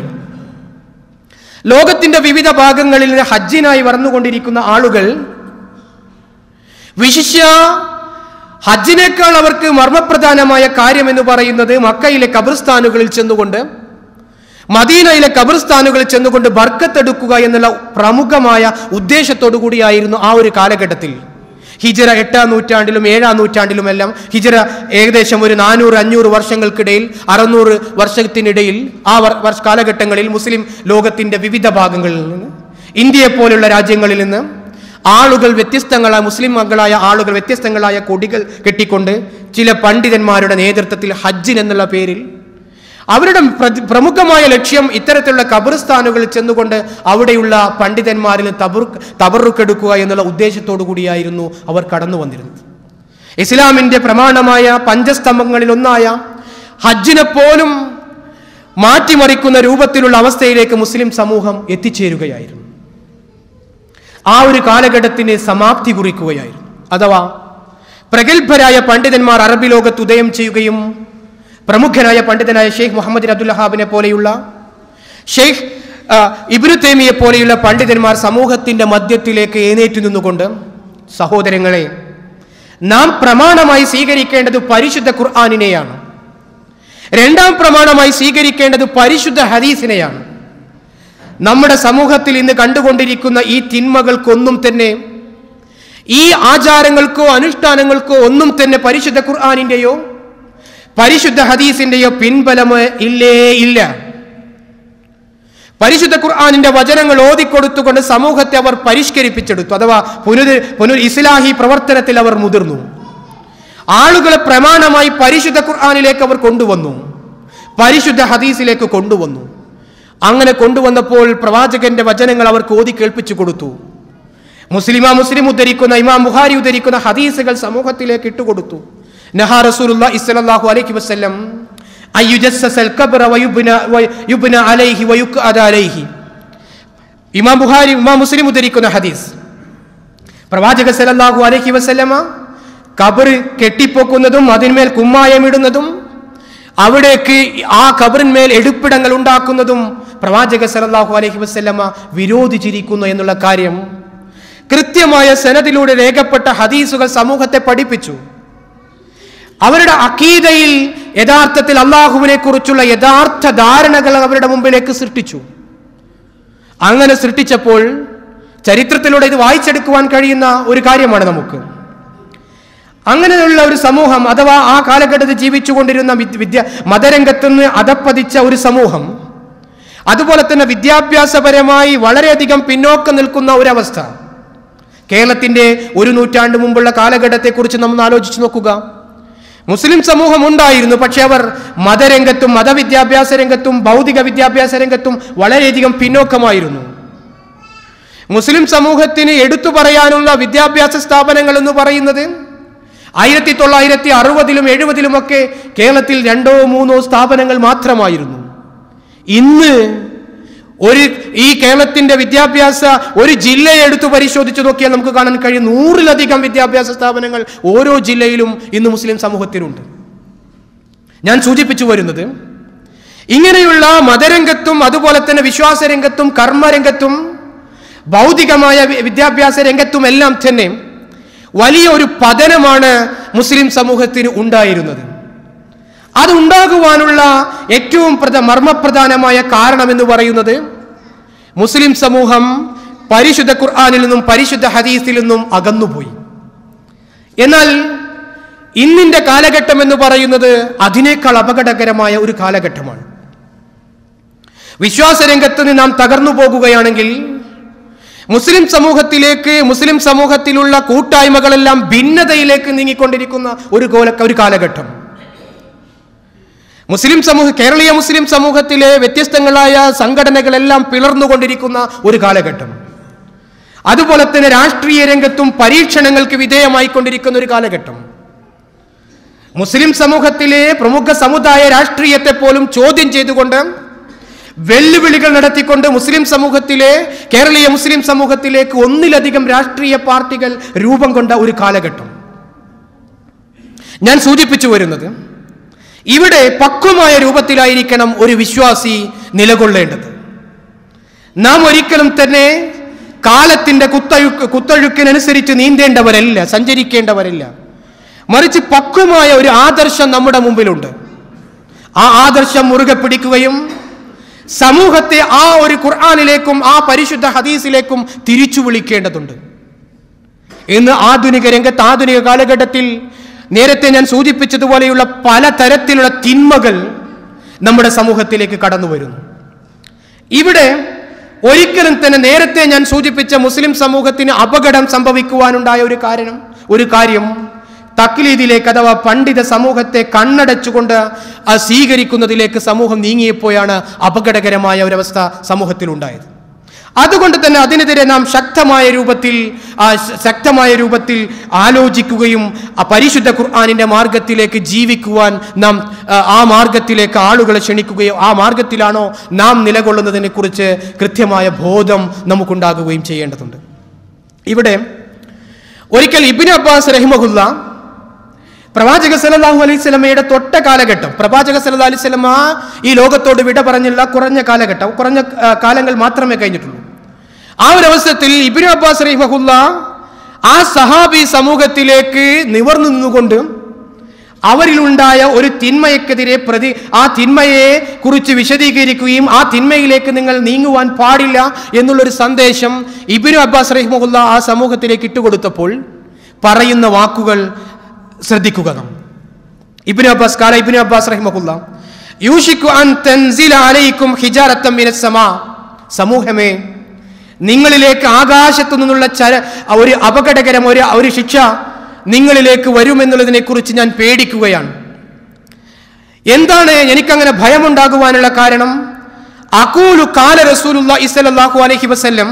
ലോകത്തിന്റെ വിവിധ ഭാഗങ്ങളിൽ ഹജ്ജിനായി വന്നുകൊണ്ടിരിക്കുന്ന ആളുകൾ വിശിഷ്യ ഹജ്ജിനേക്കാൾ അവർക്ക് മർമ്മപ്രധാനമായ കാര്യം എന്ന് പറയുന്നത് മക്കയിലെ കബർസ്ഥാനുകളിൽ ചെന്നുകൊണ്ട് മദീനയിലെ കബർസ്ഥാനുകളിൽ ചെന്നുകൊണ്ട് ബർക്കത്തെടുക്കുക എന്നുള്ള പ്രമുഖമായ ഉദ്ദേശത്തോടു കൂടിയായിരുന്നു ആ ഒരു കാലഘട്ടത്തിൽ. ഹിജറ എട്ടാം നൂറ്റാണ്ടിലും ഏഴാം നൂറ്റാണ്ടിലുമെല്ലാം ഹിജറ ഏകദേശം ഒരു നാനൂറ് അഞ്ഞൂറ് വർഷങ്ങൾക്കിടയിൽ അറുന്നൂറ് വർഷത്തിനിടയിൽ ആ വർ- വർഷ കാലഘട്ടങ്ങളിൽ മുസ്ലിം ലോകത്തിന്റെ വിവിധ ഭാഗങ്ങളിൽ നിന്ന് ഇന്ത്യയെ പോലുള്ള രാജ്യങ്ങളിൽ നിന്ന് ആളുകൾ വ്യത്യസ്തങ്ങളായ മുസ്ലിം മക്കളായ ആളുകൾ വ്യത്യസ്തങ്ങളായ കൊടികൾ കെട്ടിക്കൊണ്ട് ചില പണ്ഡിതന്മാരുടെ നേതൃത്വത്തിൽ ഹജ്ജിൻ എന്നുള്ള പേരിൽ അവരുടെ പ്രമുഖമായ ലക്ഷ്യം ഇത്തരത്തിലുള്ള കബർസ്ഥാനുകളിൽ ചെന്നുകൊണ്ട് അവിടെയുള്ള പണ്ഡിതന്മാരിൽ തബർ തബറുക്കെടുക്കുക എന്നുള്ള ഉദ്ദേശത്തോടു കൂടിയായിരുന്നു അവർ കടന്നു വന്നിരുന്നത്. ഇസ്ലാമിന്റെ പ്രമാണമായ പഞ്ചസ്തംഭങ്ങളിൽ ഒന്നായ ഹജ്ജിനെ പോലും മാറ്റിമറിക്കുന്ന രൂപത്തിലുള്ള അവസ്ഥയിലേക്ക് മുസ്ലിം സമൂഹം എത്തിച്ചേരുകയായിരുന്നു. ആ ഒരു കാലഘട്ടത്തിന് സമാപ്തി കുറിക്കുകയായിരുന്നു. അഥവാ പ്രഗത്ഭരായ പണ്ഡിതന്മാർ അറബി ലോകത്ത് ഉദയം ചെയ്യുകയും പ്രമുഖനായ പണ്ഡിതനായ ഷെയ്ഖ് മുഹമ്മദ് അബ്ദുൽഹാബിനെ പോലെയുള്ള ഷെയ്ഖ് ഇബ്രു തേമിയെ പോലെയുള്ള പണ്ഡിതന്മാർ സമൂഹത്തിന്റെ മധ്യത്തിലേക്ക് എഴുന്നേറ്റ് നിന്നുകൊണ്ട് സഹോദരങ്ങളെ നാം പ്രമാണമായി സ്വീകരിക്കേണ്ടത് പരിശുദ്ധ ഖുർആാനിനെയാണ്. രണ്ടാം പ്രമാണമായി സ്വീകരിക്കേണ്ടത് പരിശുദ്ധ ഹദീസിനെയാണ്. നമ്മുടെ സമൂഹത്തിൽ ഇന്ന് കണ്ടുകൊണ്ടിരിക്കുന്ന ഈ തിന്മകൾക്കൊന്നും തന്നെ ഈ ആചാരങ്ങൾക്കോ അനുഷ്ഠാനങ്ങൾക്കോ ഒന്നും തന്നെ പരിശുദ്ധ ഖുർആാനിന്റെയോ പരിശുദ്ധ ഹദീസിന്റെയോ പിൻബലമോ ഇല്ലേ ഇല്ല. പരിശുദ്ധ ഖുർആാനിന്റെ വചനങ്ങൾ ഓതിക്കൊടുത്തുകൊണ്ട് സമൂഹത്തെ അവർ പരിഷ്കരിപ്പിച്ചെടുത്തു. അഥവാ പുനർ പുനർ ഇസ്ലാഹി പ്രവർത്തനത്തിൽ അവർ മുതിർന്നു. ആളുകളെ പ്രമാണമായി പരിശുദ്ധ ഖുർആാനിലേക്ക് അവർ കൊണ്ടുവന്നു. പരിശുദ്ധ ഹദീസിലേക്ക് കൊണ്ടുവന്നു. അങ്ങനെ കൊണ്ടുവന്നപ്പോൾ പ്രവാചകന്റെ വചനങ്ങൾ അവർക്ക് ഓതി കേൾപ്പിച്ചു കൊടുത്തു. മുസ്ലിമ മുസ്ലിം ഉദ്ധരിക്കുന്ന ഇമാം ബുഹാരി ഉദ്ധരിക്കുന്ന ഹദീസുകൾ സമൂഹത്തിലേക്ക് ഇട്ടുകൊടുത്തു നഹാ റസൂലുള്ള ഇസ്ലാഹു അലൈഹി അലൈഹി ഇമാം ബുഹാരി ഇമാം മുസ്ലിം ഉദ്ധരിക്കുന്ന ഹദീസ്. പ്രവാചക സലല്ലാഹു അലൈഹി വസല്ലമ കബർ കെട്ടിപ്പൊക്കുന്നതും അതിന്മേൽ കുമ്മായമിടുന്നതും അവിടേക്ക് ആ കബറിന്മേൽ എടുപ്പിടങ്ങൾ ഉണ്ടാക്കുന്നതും പ്രവാചക സല്ലല്ലാഹു അലഹി വസല്ലമ വിരോധിച്ചിരിക്കുന്നു എന്നുള്ള കാര്യം കൃത്യമായ സനദിലൂടെ രേഖപ്പെട്ട ഹദീസുകൾ സമൂഹത്തെ പഠിപ്പിച്ചു. അവരുടെ അക്കീതയിൽ യഥാർത്ഥത്തിൽ അള്ളാഹുവിനെ കുറിച്ചുള്ള യഥാർത്ഥ ധാരണകൾ അവരുടെ മുമ്പിലേക്ക് സൃഷ്ടിച്ചു. അങ്ങനെ സൃഷ്ടിച്ചപ്പോൾ ചരിത്രത്തിലൂടെ ഇത് വായിച്ചെടുക്കുവാൻ കഴിയുന്ന ഒരു കാര്യമാണ് നമുക്ക്. അങ്ങനെയുള്ള ഒരു സമൂഹം അഥവാ ആ കാലഘട്ടത്തിൽ ജീവിച്ചുകൊണ്ടിരുന്ന വിദ്യ മതരംഗത്ത് നിന്ന് അതപ്പതിച്ച ഒരു സമൂഹം. അതുപോലെ തന്നെ വിദ്യാഭ്യാസപരമായി വളരെയധികം പിന്നോക്കം നിൽക്കുന്ന ഒരവസ്ഥ. കേരളത്തിന്റെ ഒരു നൂറ്റാണ്ട് മുമ്പുള്ള കാലഘട്ടത്തെക്കുറിച്ച് നമ്മൾ ആലോചിച്ച് നോക്കുക. മുസ്ലിം സമൂഹം ഉണ്ടായിരുന്നു പക്ഷെ അവർ മതരംഗത്തും മതവിദ്യാഭ്യാസ രംഗത്തും ഭൗതിക വിദ്യാഭ്യാസ രംഗത്തും വളരെയധികം പിന്നോക്കമായിരുന്നു. മുസ്ലിം സമൂഹത്തിന് എടുത്തു പറയാനുള്ള വിദ്യാഭ്യാസ സ്ഥാപനങ്ങൾ എന്ന് പറയുന്നത് ആയിരത്തി തൊള്ളായിരത്തി അറുപതിലും എഴുപതിലുമൊക്കെ കേരളത്തിൽ രണ്ടോ മൂന്നോ സ്ഥാപനങ്ങൾ മാത്രമായിരുന്നു. ഇന്ന് ഒരു ഈ കേരളത്തിന്റെ വിദ്യാഭ്യാസ ഒരു ജില്ലയെ എടുത്തു പരിശോധിച്ചു നോക്കിയാൽ നമുക്ക് കാണാൻ കഴിയും നൂറിലധികം വിദ്യാഭ്യാസ സ്ഥാപനങ്ങൾ ഓരോ ജില്ലയിലും ഇന്ന് മുസ്ലിം സമൂഹത്തിലുണ്ട്. ഞാൻ സൂചിപ്പിച്ചു വരുന്നത് ഇങ്ങനെയുള്ള മതരംഗത്തും അതുപോലെ തന്നെ വിശ്വാസരംഗത്തും കർമ്മരംഗത്തും ഭൗതികമായ വിദ്യാഭ്യാസ രംഗത്തുമെല്ലാം തന്നെ വലിയ ഒരു പതനമാണ് മുസ്ലിം സമൂഹത്തിന് ഉണ്ടായിരുന്നത്. അതുണ്ടാകുവാനുള്ള ഏറ്റവും പ്രധ മർമ്മപ്രധാനമായ കാരണം എന്ന് പറയുന്നത് മുസ്ലിം സമൂഹം പരിശുദ്ധ ഖുർആാനിൽ നിന്നും പരിശുദ്ധ ഹദീസിൽ നിന്നും അകന്നുപോയി. എന്നാൽ ഇന്നിന്റെ കാലഘട്ടം എന്ന് പറയുന്നത് അതിനേക്കാൾ അപകടകരമായ ഒരു കാലഘട്ടമാണ്. വിശ്വാസരംഗത്ത് നാം തകർന്നു പോകുകയാണെങ്കിൽ മുസ്ലിം സമൂഹത്തിലേക്ക് മുസ്ലിം സമൂഹത്തിലുള്ള കൂട്ടായ്മകളെല്ലാം ഭിന്നതയിലേക്ക് നീങ്ങിക്കൊണ്ടിരിക്കുന്ന ഒരു കോല ഒരു കാലഘട്ടം. മുസ്ലിം സമൂഹ കേരളീയ മുസ്ലിം സമൂഹത്തിലെ വ്യത്യസ്തങ്ങളായ സംഘടനകളെല്ലാം പിളർന്നുകൊണ്ടിരിക്കുന്ന ഒരു കാലഘട്ടം. അതുപോലെ തന്നെ രാഷ്ട്രീയ രംഗത്തും പരീക്ഷണങ്ങൾക്ക് വിധേയമായിക്കൊണ്ടിരിക്കുന്ന ഒരു കാലഘട്ടം. മുസ്ലിം സമൂഹത്തിലെ പ്രമുഖ സമുദായ രാഷ്ട്രീയത്തെ പോലും ചോദ്യം ചെയ്തുകൊണ്ട് വെല്ലുവിളികൾ നടത്തിക്കൊണ്ട് മുസ്ലിം സമൂഹത്തിലെ കേരളീയ മുസ്ലിം സമൂഹത്തിലേക്ക് ഒന്നിലധികം രാഷ്ട്രീയ പാർട്ടികൾ രൂപം കൊണ്ട ഒരു കാലഘട്ടം. ഞാൻ സൂചിപ്പിച്ചു വരുന്നത് ഇവിടെ പക്വമായ രൂപത്തിലായിരിക്കണം ഒരു വിശ്വാസി നിലകൊള്ളേണ്ടത്. നാം ഒരിക്കലും തന്നെ കാലത്തിന്റെ കുത്തഴുക്ക് കുത്തഴുക്കിനനുസരിച്ച് നീന്തേണ്ടവരല്ല സഞ്ചരിക്കേണ്ടവരല്ല. മറിച്ച് പക്വമായ ഒരു ആദർശം നമ്മുടെ മുമ്പിലുണ്ട്. ആ ആദർശം മുറുകെ പിടിക്കുകയും സമൂഹത്തെ ആ ഒരു ഖുർആാനിലേക്കും ആ പരിശുദ്ധ ഹദീസിലേക്കും തിരിച്ചു വിളിക്കേണ്ടതുണ്ട്. ഇന്ന് ആധുനിക രംഗത്ത് ആധുനിക കാലഘട്ടത്തിൽ നേരത്തെ ഞാൻ സൂചിപ്പിച്ചതുപോലെയുള്ള പല തരത്തിലുള്ള തിന്മകൾ നമ്മുടെ സമൂഹത്തിലേക്ക് കടന്നു വരുന്നു. ഇവിടെ ഒരിക്കലും തന്നെ നേരത്തെ ഞാൻ സൂചിപ്പിച്ച മുസ്ലിം സമൂഹത്തിന് അപകടം സംഭവിക്കുവാനുണ്ടായ ഒരു കാരണം ഒരു കാര്യം തക്ലീദിലേക്ക് അഥവാ പണ്ഡിത സമൂഹത്തെ കണ്ണടച്ചുകൊണ്ട് ആ സ്വീകരിക്കുന്നതിലേക്ക് സമൂഹം നീങ്ങിയപ്പോഴാണ് അപകടകരമായ ഒരവസ്ഥ സമൂഹത്തിലുണ്ടായത്. അതുകൊണ്ട് തന്നെ അതിനെതിരെ നാം ശക്തമായ രൂപത്തിൽ ശക്തമായ രൂപത്തിൽ ആലോചിക്കുകയും ആ പരിശുദ്ധ ഖുർആാനിന്റെ മാർഗത്തിലേക്ക് ജീവിക്കുവാൻ നാം ആ മാർഗത്തിലേക്ക് ആളുകളെ ക്ഷണിക്കുകയും ആ മാർഗത്തിലാണോ നാം നിലകൊള്ളുന്നതിനെ കുറിച്ച് കൃത്യമായ ബോധം നമുക്കുണ്ടാകുകയും ചെയ്യേണ്ടതുണ്ട്. ഇവിടെ ഒരിക്കൽ ഇബിൻ അബ്ബാസ് റഹിമഹുല്ല പ്രവാചക സല്ലല്ലാഹു അലൈഹി സ്വലമയുടെ തൊട്ട കാലഘട്ടം. പ്രവാചക സല്ലല്ലാഹു അലൈഹി സ്വലമ ഈ ലോകത്തോട് വിട പറഞ്ഞുള്ള കുറഞ്ഞ കാലഘട്ടം കുറഞ്ഞ കാലങ്ങൾ മാത്രമേ കഴിഞ്ഞിട്ടുള്ളൂ. ആ ഒരു അവസരത്തിൽ ഇബിൻ അബ്ബാസ് റഹിമഹുല്ല ആ സഹാബി സമൂഹത്തിലേക്ക് നിവർന്നു നിന്നുകൊണ്ട് അവരിലുണ്ടായ ഒരു തിന്മയ്ക്കെതിരെ പ്രതി ആ തിന്മയെ കുറിച്ച് വിശദീകരിക്കുകയും ആ തിന്മയിലേക്ക് നിങ്ങൾ നീങ്ങുവാൻ പാടില്ല എന്നുള്ളൊരു സന്ദേശം ഇബിനു അബ്ബാസ് റഹിമുല്ല ആ സമൂഹത്തിലേക്ക് ഇട്ടുകൊടുത്തപ്പോൾ പറയുന്ന വാക്കുകൾ ശ്രദ്ധിക്കുക. നാം ഇബിനു അബ്ബാസ് കാല ഇബിനു അബ്ബാസ് റഹിമഹുല്ല യൂഷിക്കു അൻ തൻസില അലൈക്കും ഹിജാരത്തം മിനസ് സമാ. സമൂഹമേ നിങ്ങളിലേക്ക് ആകാശത്തു നിന്നുള്ള ചര ഒരു അപകടകരം ഒരു ഒരു ശിക്ഷ നിങ്ങളിലേക്ക് വരുമെന്നുള്ളതിനെ കുറിച്ച് ഞാൻ പേടിക്കുകയാണ്. എന്താണ് എനിക്കങ്ങനെ ഭയമുണ്ടാകുവാനുള്ള കാരണം? അകൂലു കാല റസൂലുള്ള ഇസലല്ലാഹു അലഹി വസ്ല്ലം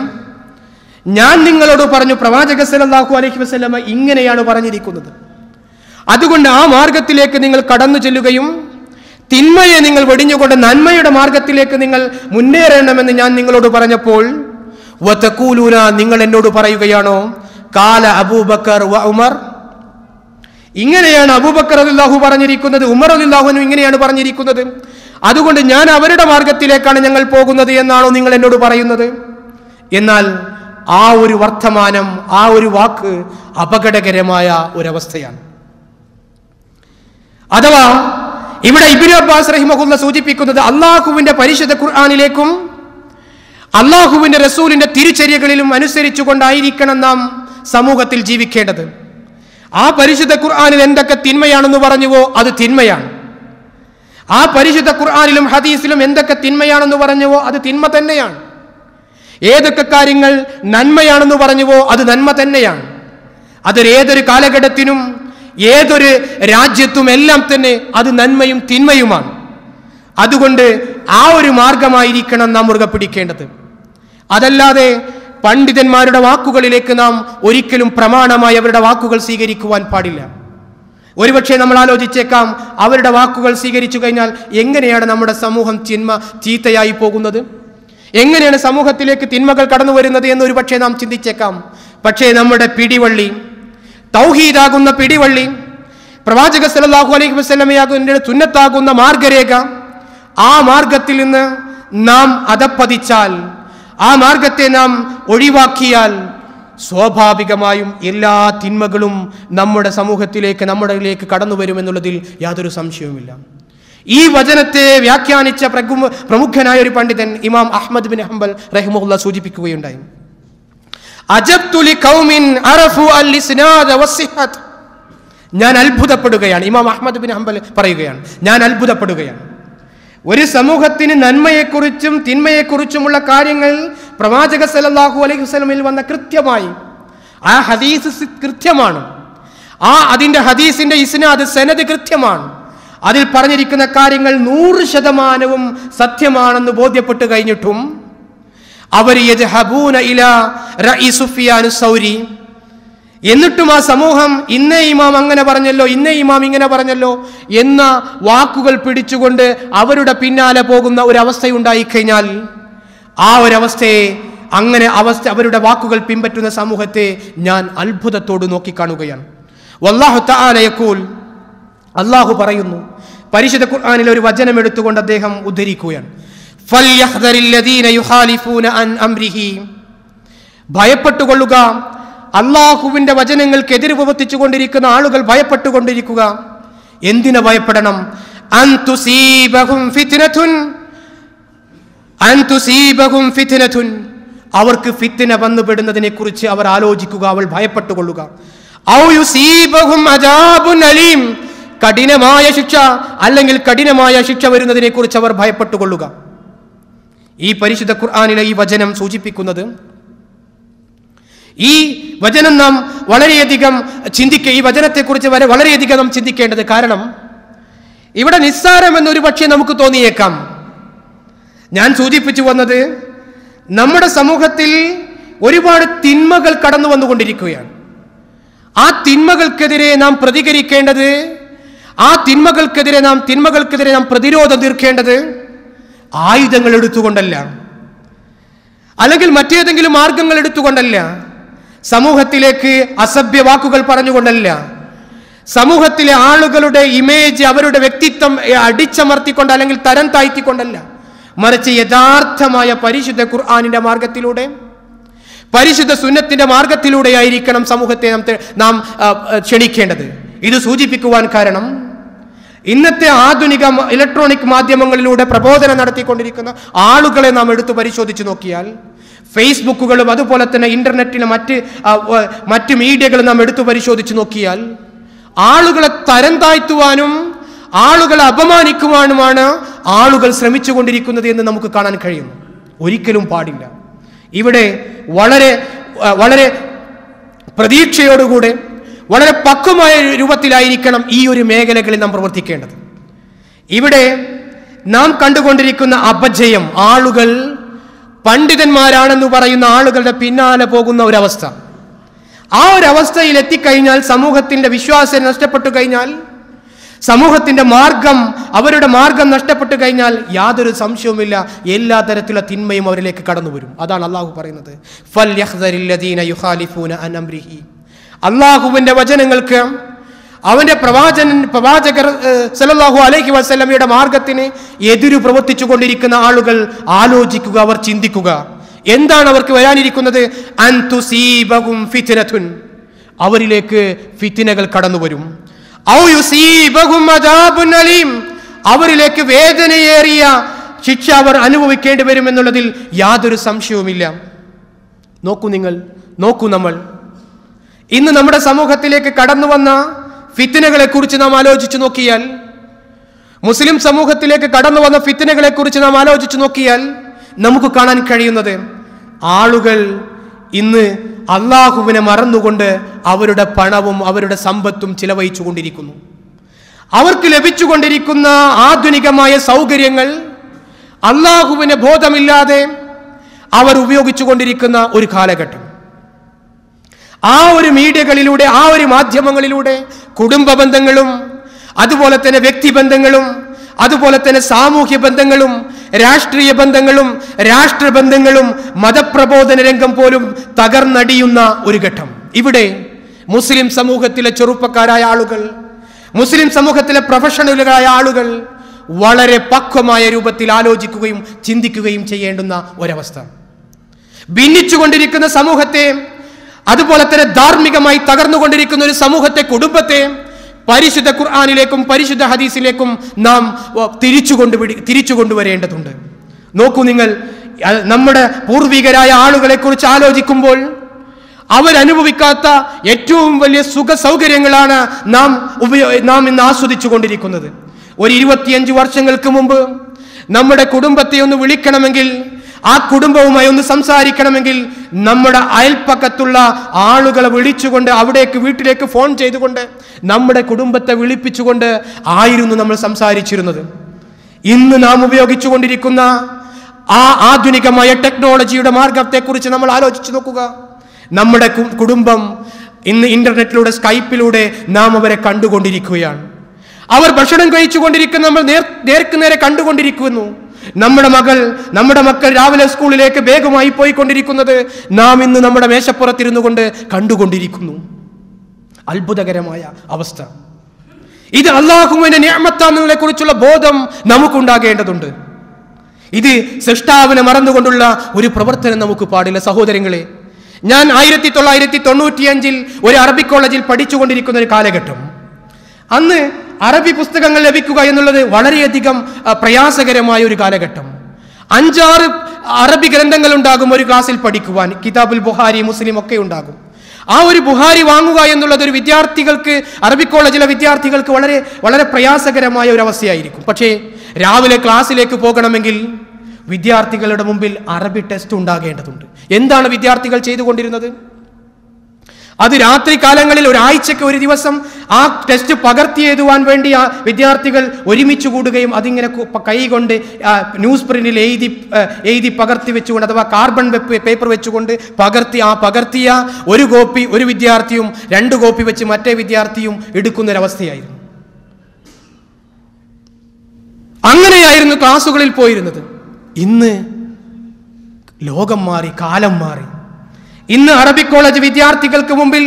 ഞാൻ നിങ്ങളോട് പറഞ്ഞു പ്രവാചക സലല്ലാഹു അലഹി വസല്ലമ ഇങ്ങനെയാണ് പറഞ്ഞിരിക്കുന്നത്. അതുകൊണ്ട് ആ മാർഗത്തിലേക്ക് നിങ്ങൾ കടന്നു ചെല്ലുകയും തിന്മയെ നിങ്ങൾ വെടിഞ്ഞുകൊണ്ട് നന്മയുടെ മാർഗത്തിലേക്ക് നിങ്ങൾ മുന്നേറണമെന്ന് ഞാൻ നിങ്ങളോട് പറഞ്ഞപ്പോൾ വത്തക്കൂലൂന നിങ്ങൾ എന്നോട് പറയുകയാണോ? കാല അബൂബക്കർ ഉമർ. ഇങ്ങനെയാണ് അബൂബക്കർ അലില്ലാഹു പറഞ്ഞിരിക്കുന്നത് ഉമർ അലില്ലാഹുനും ഇങ്ങനെയാണ് പറഞ്ഞിരിക്കുന്നത്. അതുകൊണ്ട് ഞാൻ അവരുടെ മാർഗത്തിലേക്കാണ് ഞങ്ങൾ പോകുന്നത് എന്നാണോ നിങ്ങൾ എന്നോട് പറയുന്നത്? എന്നാൽ ആ ഒരു വർത്തമാനം ആ ഒരു വാക്ക് അപകടകരമായ ഒരവസ്ഥയാണ്. അഥവാ ഇവിടെ ഇബിൻ അബ്ബാസ് റഹിമഹുല്ല സൂചിപ്പിക്കുന്നത് അള്ളാഹുവിന്റെ പരിശുദ്ധ ഖുർആാനിലേക്കും അള്ളാഹുവിന്റെ റസൂലിന്റെ തിരിച്ചര്യകളിലും അനുസരിച്ചുകൊണ്ടായിരിക്കണം നാം സമൂഹത്തിൽ ജീവിക്കേണ്ടത്. ആ പരിശുദ്ധ ഖുർആാനിൽ എന്തൊക്കെ തിന്മയാണെന്ന് പറഞ്ഞുവോ അത് തിന്മയാണ്. ആ പരിശുദ്ധ ഖുർആാനിലും ഹദീസിലും എന്തൊക്കെ തിന്മയാണെന്ന് പറഞ്ഞുവോ അത് തിന്മ തന്നെയാണ്. ഏതൊക്കെ കാര്യങ്ങൾ നന്മയാണെന്ന് പറഞ്ഞുവോ അത് നന്മ തന്നെയാണ്. അതൊരു ഏതൊരു കാലഘട്ടത്തിനും ഏതൊരു രാജ്യത്തും എല്ലാം തന്നെ അത് നന്മയും തിന്മയുമാണ്. അതുകൊണ്ട് ആ ഒരു മാർഗമായിരിക്കണം നാം മുറുകെ പിടിക്കേണ്ടത്. അതല്ലാതെ പണ്ഡിതന്മാരുടെ വാക്കുകളിലേക്ക് നാം ഒരിക്കലും പ്രമാണമായി അവരുടെ വാക്കുകൾ സ്വീകരിക്കുവാൻ പാടില്ല. ഒരുപക്ഷെ നമ്മൾ ആലോചിച്ചേക്കാം അവരുടെ വാക്കുകൾ സ്വീകരിച്ചു കഴിഞ്ഞാൽ എങ്ങനെയാണ് നമ്മുടെ സമൂഹം തിന്മ ചീത്തയായി പോകുന്നത്? എങ്ങനെയാണ് സമൂഹത്തിലേക്ക് തിന്മകൾ കടന്നു വരുന്നത് എന്ന് ഒരുപക്ഷെ നാം ചിന്തിച്ചേക്കാം. പക്ഷേ നമ്മുടെ പിടിവള്ളി തൗഹീദാകുന്ന പിടിവള്ളി പ്രവാചക സല്ലല്ലാഹു അലൈഹി വസല്ലമയാകുന്ന തുന്നത്താകുന്ന മാർഗരേഖ ആ മാർഗത്തിൽ നിന്ന് നാം അതപ്പതിച്ചാൽ ആ മാർഗത്തെ നാം ഒഴിവാക്കിയാൽ സ്വാഭാവികമായും എല്ലാ തിന്മകളും നമ്മുടെ സമൂഹത്തിലേക്ക് നമ്മുടെയിലേക്ക് കടന്നു വരുമെന്നുള്ളതിൽ യാതൊരു സംശയവുമില്ല. ഈ വചനത്തെ വ്യാഖ്യാനിച്ച പ്രമുഖനായ ഒരു പണ്ഡിതൻ ഇമാം അഹമ്മദ് ബിൻ ഹംബൽ റഹ്മുല്ല സൂചിപ്പിക്കുകയുണ്ടായി. ഞാൻ അത്ഭുതപ്പെടുകയാണ്. ഇമാം അഹമ്മദ് ബിൻ ഹംബൽ പറയുകയാണ്. ഞാൻ അത്ഭുതപ്പെടുകയാണ്. ഒരു സമൂഹത്തിന് നന്മയെക്കുറിച്ചും തിന്മയെക്കുറിച്ചുമുള്ള കാര്യങ്ങൾ പ്രവാചക സല്ലല്ലാഹു അലൈഹി വസ്ലമിൽ വന്ന കൃത്യമായി ആ ഹദീസ് കൃത്യമാണ്. ആ അതിന്റെ ഹദീസിന്റെ ഇസ്നാദ് സെനത് കൃത്യമാണ്. അതിൽ പറഞ്ഞിരിക്കുന്ന കാര്യങ്ങൾ നൂറ് ശതമാനവും സത്യമാണെന്ന് ബോധ്യപ്പെട്ട് കഴിഞ്ഞിട്ടും അവർ സൗരി. എന്നിട്ടും ആ സമൂഹം ഇന്നേ ഇമാം അങ്ങനെ പറഞ്ഞല്ലോ ഇന്നേ ഇമാം ഇങ്ങനെ പറഞ്ഞല്ലോ എന്ന വാക്കുകൾ പിടിച്ചുകൊണ്ട് അവരുടെ പിന്നാലെ പോകുന്ന ഒരു അവസ്ഥയുണ്ടായി കഴിഞ്ഞാൽ ആ ഒരവസ്ഥയെ അങ്ങനെ അവസ്ഥ അവരുടെ വാക്കുകൾ പിൻപറ്റുന്ന സമൂഹത്തെ ഞാൻ അത്ഭുതത്തോട് നോക്കിക്കാണുകയാണ്. വല്ലാഹു തആലയക്കൂൽ അള്ളാഹു പറയുന്നു പരിശുദ്ധ ഖുർആനിൽ ഒരു വചനം എടുത്തുകൊണ്ട് അദ്ദേഹം ഉദ്ധരിക്കുകയാണ്. ഭയപ്പെട്ടുകൊള്ളുക. അള്ളാഹുവിന്റെ വചനങ്ങൾക്ക് എതിര് പ്രവർത്തിച്ചുകൊണ്ടിരിക്കുന്ന ആളുകൾ ഭയപ്പെട്ടുകൊണ്ടിരിക്കുക. എന്തിനു ഭയപ്പെടണം? അവർക്ക് ഫിത്തിന വന്നുപെടുന്നതിനെ കുറിച്ച് അവർ ആലോചിക്കുക അവൾ ഭയപ്പെട്ടുകൊള്ളുക. കഠിനമായ ശിക്ഷ അല്ലെങ്കിൽ കഠിനമായ ശിക്ഷ വരുന്നതിനെ കുറിച്ച് അവർ ഭയപ്പെട്ടുകൊള്ളുക. ഈ പരിശുദ്ധ ഖുർആാനിലെ ഈ വചനം സൂചിപ്പിക്കുന്നത്? ഈ വചനം നാം വളരെയധികം ചിന്തിക്കുക ഈ വചനത്തെക്കുറിച്ച് വരെ വളരെയധികം നാം ചിന്തിക്കേണ്ടത് കാരണം ഇവിടെ നിസ്സാരം എന്നൊരു പക്ഷേ നമുക്ക് തോന്നിയേക്കാം. ഞാൻ സൂചിപ്പിച്ചു വന്നത് നമ്മുടെ സമൂഹത്തിൽ ഒരുപാട് തിന്മകൾ കടന്നു വന്നുകൊണ്ടിരിക്കുകയാണ്. ആ തിന്മകൾക്കെതിരെ നാം പ്രതികരിക്കേണ്ടത് ആ തിന്മകൾക്കെതിരെ നാം തിന്മകൾക്കെതിരെ നാം പ്രതിരോധം തീർക്കേണ്ടത് ആയുധങ്ങൾ എടുത്തുകൊണ്ടല്ല. അല്ലെങ്കിൽ മറ്റേതെങ്കിലും മാർഗങ്ങൾ എടുത്തുകൊണ്ടല്ല. സമൂഹത്തിലേക്ക് അസഭ്യ വാക്കുകൾ പറഞ്ഞുകൊണ്ടല്ല. സമൂഹത്തിലെ ആളുകളുടെ ഇമേജ് അവരുടെ വ്യക്തിത്വം അടിച്ചമർത്തിക്കൊണ്ട് അല്ലെങ്കിൽ തരം താഴ്ത്തിക്കൊണ്ടല്ല. മറിച്ച് യഥാർത്ഥമായ പരിശുദ്ധ ഖുർആാനിന്റെ മാർഗത്തിലൂടെ പരിശുദ്ധ സുന്നത്തിന്റെ മാർഗത്തിലൂടെയായിരിക്കണം സമൂഹത്തെ നാം നാം ക്ഷണിക്കേണ്ടത്. ഇത് സൂചിപ്പിക്കുവാൻ കാരണം ഇന്നത്തെ ആധുനിക ഇലക്ട്രോണിക് മാധ്യമങ്ങളിലൂടെ പ്രബോധനം നടത്തിക്കൊണ്ടിരിക്കുന്ന ആളുകളെ നാം എടുത്തു പരിശോധിച്ച് നോക്കിയാൽ ഫേസ്ബുക്കുകളും അതുപോലെ തന്നെ ഇന്റർനെറ്റിലെ മറ്റ് മറ്റ് മീഡിയകളും നാം എടുത്തു പരിശോധിച്ച് നോക്കിയാൽ ആളുകളെ തരം താഴ്ത്തുവാനും ആളുകളെ അപമാനിക്കുവാനുമാണ് ആളുകൾ ശ്രമിച്ചു കൊണ്ടിരിക്കുന്നത് എന്ന് നമുക്ക് കാണാൻ കഴിയും. ഒരിക്കലും പാടില്ല. ഇവിടെ വളരെ വളരെ പ്രതീക്ഷയോടുകൂടെ വളരെ പക്വമായ രൂപത്തിലായിരിക്കണം ഈ ഒരു മേഖലകളിൽ നാം പ്രവർത്തിക്കേണ്ടത്. ഇവിടെ നാം കണ്ടുകൊണ്ടിരിക്കുന്ന അപജയം ആളുകൾ പണ്ഡിതന്മാരാണെന്ന് പറയുന്ന ആളുകളുടെ പിന്നാലെ പോകുന്ന ഒരവസ്ഥ. ആ ഒരു അവസ്ഥയിൽ എത്തിക്കഴിഞ്ഞാൽ സമൂഹത്തിന്റെ വിശ്വാസം നഷ്ടപ്പെട്ടു കഴിഞ്ഞാൽ സമൂഹത്തിന്റെ മാർഗം അവരുടെ മാർഗം നഷ്ടപ്പെട്ടു കഴിഞ്ഞാൽ യാതൊരു സംശയവുമില്ല എല്ലാ തരത്തിലുള്ള തിന്മയും അവരിലേക്ക് കടന്നു വരും അതാണ് അള്ളാഹു പറയുന്നത്. ഫൽയഹ്ദരില്ലദീന യുഖാലിഫൂന അംരിഹി. അള്ളാഹുവിന്റെ വചനങ്ങൾക്ക് അവന്റെ പ്രവാചകൻ പ്രവാചകർ സലല്ലാഹു അലൈഹി വസല്ലമയുടെ മാർഗത്തിന് എതിരു പ്രവർത്തിച്ചു കൊണ്ടിരിക്കുന്ന ആളുകൾ ആലോചിക്കുക അവർ ചിന്തിക്കുക. എന്താണ് അവർക്ക് വരാനിരിക്കുന്നത്? അൻതുസീബകും അവരിലേക്ക് ഫിത്തിനകൾ കടന്നു വരും അവരിലേക്ക് വേദനയേറിയ ശിക്ഷ അവർ അനുഭവിക്കേണ്ടി വരുമെന്നുള്ളതിൽ യാതൊരു സംശയവുമില്ല. നോക്കൂ നിങ്ങൾ നോക്കൂ നമ്മൾ. ഇന്ന് നമ്മുടെ സമൂഹത്തിലേക്ക് കടന്നു വന്ന ഫിത്തിനകളെ കുറിച്ച് നാം ആലോചിച്ചു നോക്കിയാൽ മുസ്ലിം സമൂഹത്തിലേക്ക് കടന്നു വന്ന ഫിത്തിനകളെ കുറിച്ച് നാം ആലോചിച്ചു നോക്കിയാൽ നമുക്ക് കാണാൻ കഴിയുന്നത് ആളുകൾ ഇന്ന് അള്ളാഹുവിനെ മറന്നുകൊണ്ട് അവരുടെ പണവും അവരുടെ സമ്പത്തും ചിലവഴിച്ചു കൊണ്ടിരിക്കുന്നു അവർക്ക് ലഭിച്ചുകൊണ്ടിരിക്കുന്ന ആധുനികമായ സൗകര്യങ്ങൾ അള്ളാഹുവിനെ ബോധമില്ലാതെ അവർ ഉപയോഗിച്ചു കൊണ്ടിരിക്കുന്ന ഒരു കാലഘട്ടം. ആ ഒരു മീഡിയകളിലൂടെ ആ ഒരു മാധ്യമങ്ങളിലൂടെ കുടുംബ ബന്ധങ്ങളും അതുപോലെ തന്നെ വ്യക്തിബന്ധങ്ങളും അതുപോലെ തന്നെ സാമൂഹ്യ ബന്ധങ്ങളും രാഷ്ട്രീയ ബന്ധങ്ങളും രാഷ്ട്രബന്ധങ്ങളും മതപ്രബോധന രംഗം പോലും തകർന്നടിയുന്ന ഒരു ഘട്ടം. ഇവിടെ മുസ്ലിം സമൂഹത്തിലെ ചെറുപ്പക്കാരായ ആളുകൾ മുസ്ലിം സമൂഹത്തിലെ പ്രൊഫഷണലുകളായ ആളുകൾ വളരെ പക്വമായ രൂപത്തിൽ ആലോചിക്കുകയും ചിന്തിക്കുകയും ചെയ്യേണ്ടുന്ന ഒരവസ്ഥ. ഭിന്നിച്ചുകൊണ്ടിരിക്കുന്ന സമൂഹത്തെ അതുപോലെ തന്നെ ധാർമ്മികമായി തകർന്നുകൊണ്ടിരിക്കുന്ന ഒരു സമൂഹത്തെ കുടുംബത്തെ പരിശുദ്ധ ഖുർആാനിലേക്കും പരിശുദ്ധ ഹദീസിലേക്കും നാം തിരിച്ചു കൊണ്ടുപിടി തിരിച്ചു കൊണ്ടുവരേണ്ടതുണ്ട് നോക്കൂ നിങ്ങൾ നമ്മുടെ പൂർവികരായ ആളുകളെ കുറിച്ച് ആലോചിക്കുമ്പോൾ അവരനുഭവിക്കാത്ത ഏറ്റവും വലിയ സുഖ സൗകര്യങ്ങളാണ് നാം ഉപയോ നാം ഇന്ന് ആസ്വദിച്ചു കൊണ്ടിരിക്കുന്നത് ഒരു ഇരുപത്തിയഞ്ച് വർഷങ്ങൾക്ക് മുമ്പ് നമ്മുടെ കുടുംബത്തെ ഒന്ന് വിളിക്കണമെങ്കിൽ ആ കുടുംബവുമായി ഒന്ന് സംസാരിക്കണമെങ്കിൽ നമ്മുടെ അയൽപ്പക്കത്തുള്ള ആളുകളെ വിളിച്ചുകൊണ്ട് അവിടേക്ക് വീട്ടിലേക്ക് ഫോൺ ചെയ്തുകൊണ്ട് നമ്മുടെ കുടുംബത്തെ വിളിപ്പിച്ചുകൊണ്ട് ആയിരുന്നു നമ്മൾ സംസാരിച്ചിരുന്നത്. ഇന്ന് നാം ഉപയോഗിച്ചുകൊണ്ടിരിക്കുന്ന ആ ആധുനികമായ ടെക്നോളജിയുടെ മാർഗത്തെക്കുറിച്ച് നമ്മൾ ആലോചിച്ചു നോക്കുക. നമ്മുടെ കുടുംബം ഇന്ന് ഇന്റർനെറ്റിലൂടെ സ്കൈപ്പിലൂടെ നാം അവരെ കണ്ടുകൊണ്ടിരിക്കുകയാണ്. അവർ ഭക്ഷണം കഴിച്ചുകൊണ്ടിരിക്കുന്ന നമ്മൾ നേർ നേരെ കണ്ടുകൊണ്ടിരിക്കുന്നു. നമ്മുടെ മകൾ നമ്മുടെ മക്കൾ രാവിലെ സ്കൂളിലേക്ക് വേഗമായി പോയിക്കൊണ്ടിരിക്കുന്നത് നാം ഇന്ന് നമ്മുടെ മേശപ്പുറത്തിരുന്നു കൊണ്ട് കണ്ടുകൊണ്ടിരിക്കുന്നു. അത്ഭുതകരമായ അവസ്ഥ. ഇത് അള്ളാഹുവിന്റെ ഞാമത്താന്നതിനെ കുറിച്ചുള്ള ബോധം നമുക്കുണ്ടാകേണ്ടതുണ്ട്. ഇത് സൃഷ്ടാവിനെ മറന്നുകൊണ്ടുള്ള ഒരു പ്രവർത്തനം നമുക്ക് പാടില്ല സഹോദരങ്ങളെ. ഞാൻ ആയിരത്തി തൊള്ളായിരത്തി തൊണ്ണൂറ്റിയഞ്ചിൽ ഒരു അറബി കോളേജിൽ പഠിച്ചുകൊണ്ടിരിക്കുന്ന ഒരു കാലഘട്ടം. അന്ന് അറബി പുസ്തകങ്ങൾ ലഭിക്കുക എന്നുള്ളത് വളരെയധികം പ്രയാസകരമായ ഒരു കാലഘട്ടം. അഞ്ചാറ് അറബി ഗ്രന്ഥങ്ങൾ ഉണ്ടാകും ഒരു ക്ലാസ്സിൽ പഠിക്കുവാൻ. കിതാബുൽ ബുഹാരി മുസ്ലിം ഒക്കെ ഉണ്ടാകും. ആ ഒരു ബുഹാരി വാങ്ങുക എന്നുള്ളത് ഒരു വിദ്യാർത്ഥികൾക്ക് അറബി കോളേജിലെ വിദ്യാർത്ഥികൾക്ക് വളരെ വളരെ പ്രയാസകരമായ ഒരു അവസ്ഥയായിരിക്കും. പക്ഷേ രാവിലെ ക്ലാസ്സിലേക്ക് പോകണമെങ്കിൽ വിദ്യാർത്ഥികളുടെ മുമ്പിൽ അറബി ടെസ്റ്റ് ഉണ്ടാകേണ്ടതുണ്ട്. എന്താണ് വിദ്യാർത്ഥികൾ ചെയ്തുകൊണ്ടിരുന്നത്? അത് രാത്രി കാലങ്ങളിൽ ഒരാഴ്ചക്ക് ഒരു ദിവസം ആ ടെസ്റ്റ് പകർത്തി എഴുതുവാൻ വേണ്ടി ആ വിദ്യാർത്ഥികൾ ഒരുമിച്ച് കൂടുകയും അതിങ്ങനെ കൈകൊണ്ട് ന്യൂസ് പ്രിന്റിൽ എഴുതി എഴുതി പകർത്തി വെച്ചുകൊണ്ട് അഥവാ കാർബൺ പേപ്പർ വെച്ചുകൊണ്ട് പകർത്തി ആ പകർത്തിയ ഒരു കോപ്പി ഒരു വിദ്യാർത്ഥിയും രണ്ട് കോപ്പി വെച്ച് മറ്റേ വിദ്യാർത്ഥിയും എടുക്കുന്നൊരവസ്ഥയായിരുന്നു. അങ്ങനെയായിരുന്നു ക്ലാസ്സുകളിൽ പോയിരുന്നത്. ഇന്ന് ലോകം മാറി കാലം മാറി. ഇന്ന് അറബി കോളേജ് വിദ്യാർത്ഥികൾക്ക് മുമ്പിൽ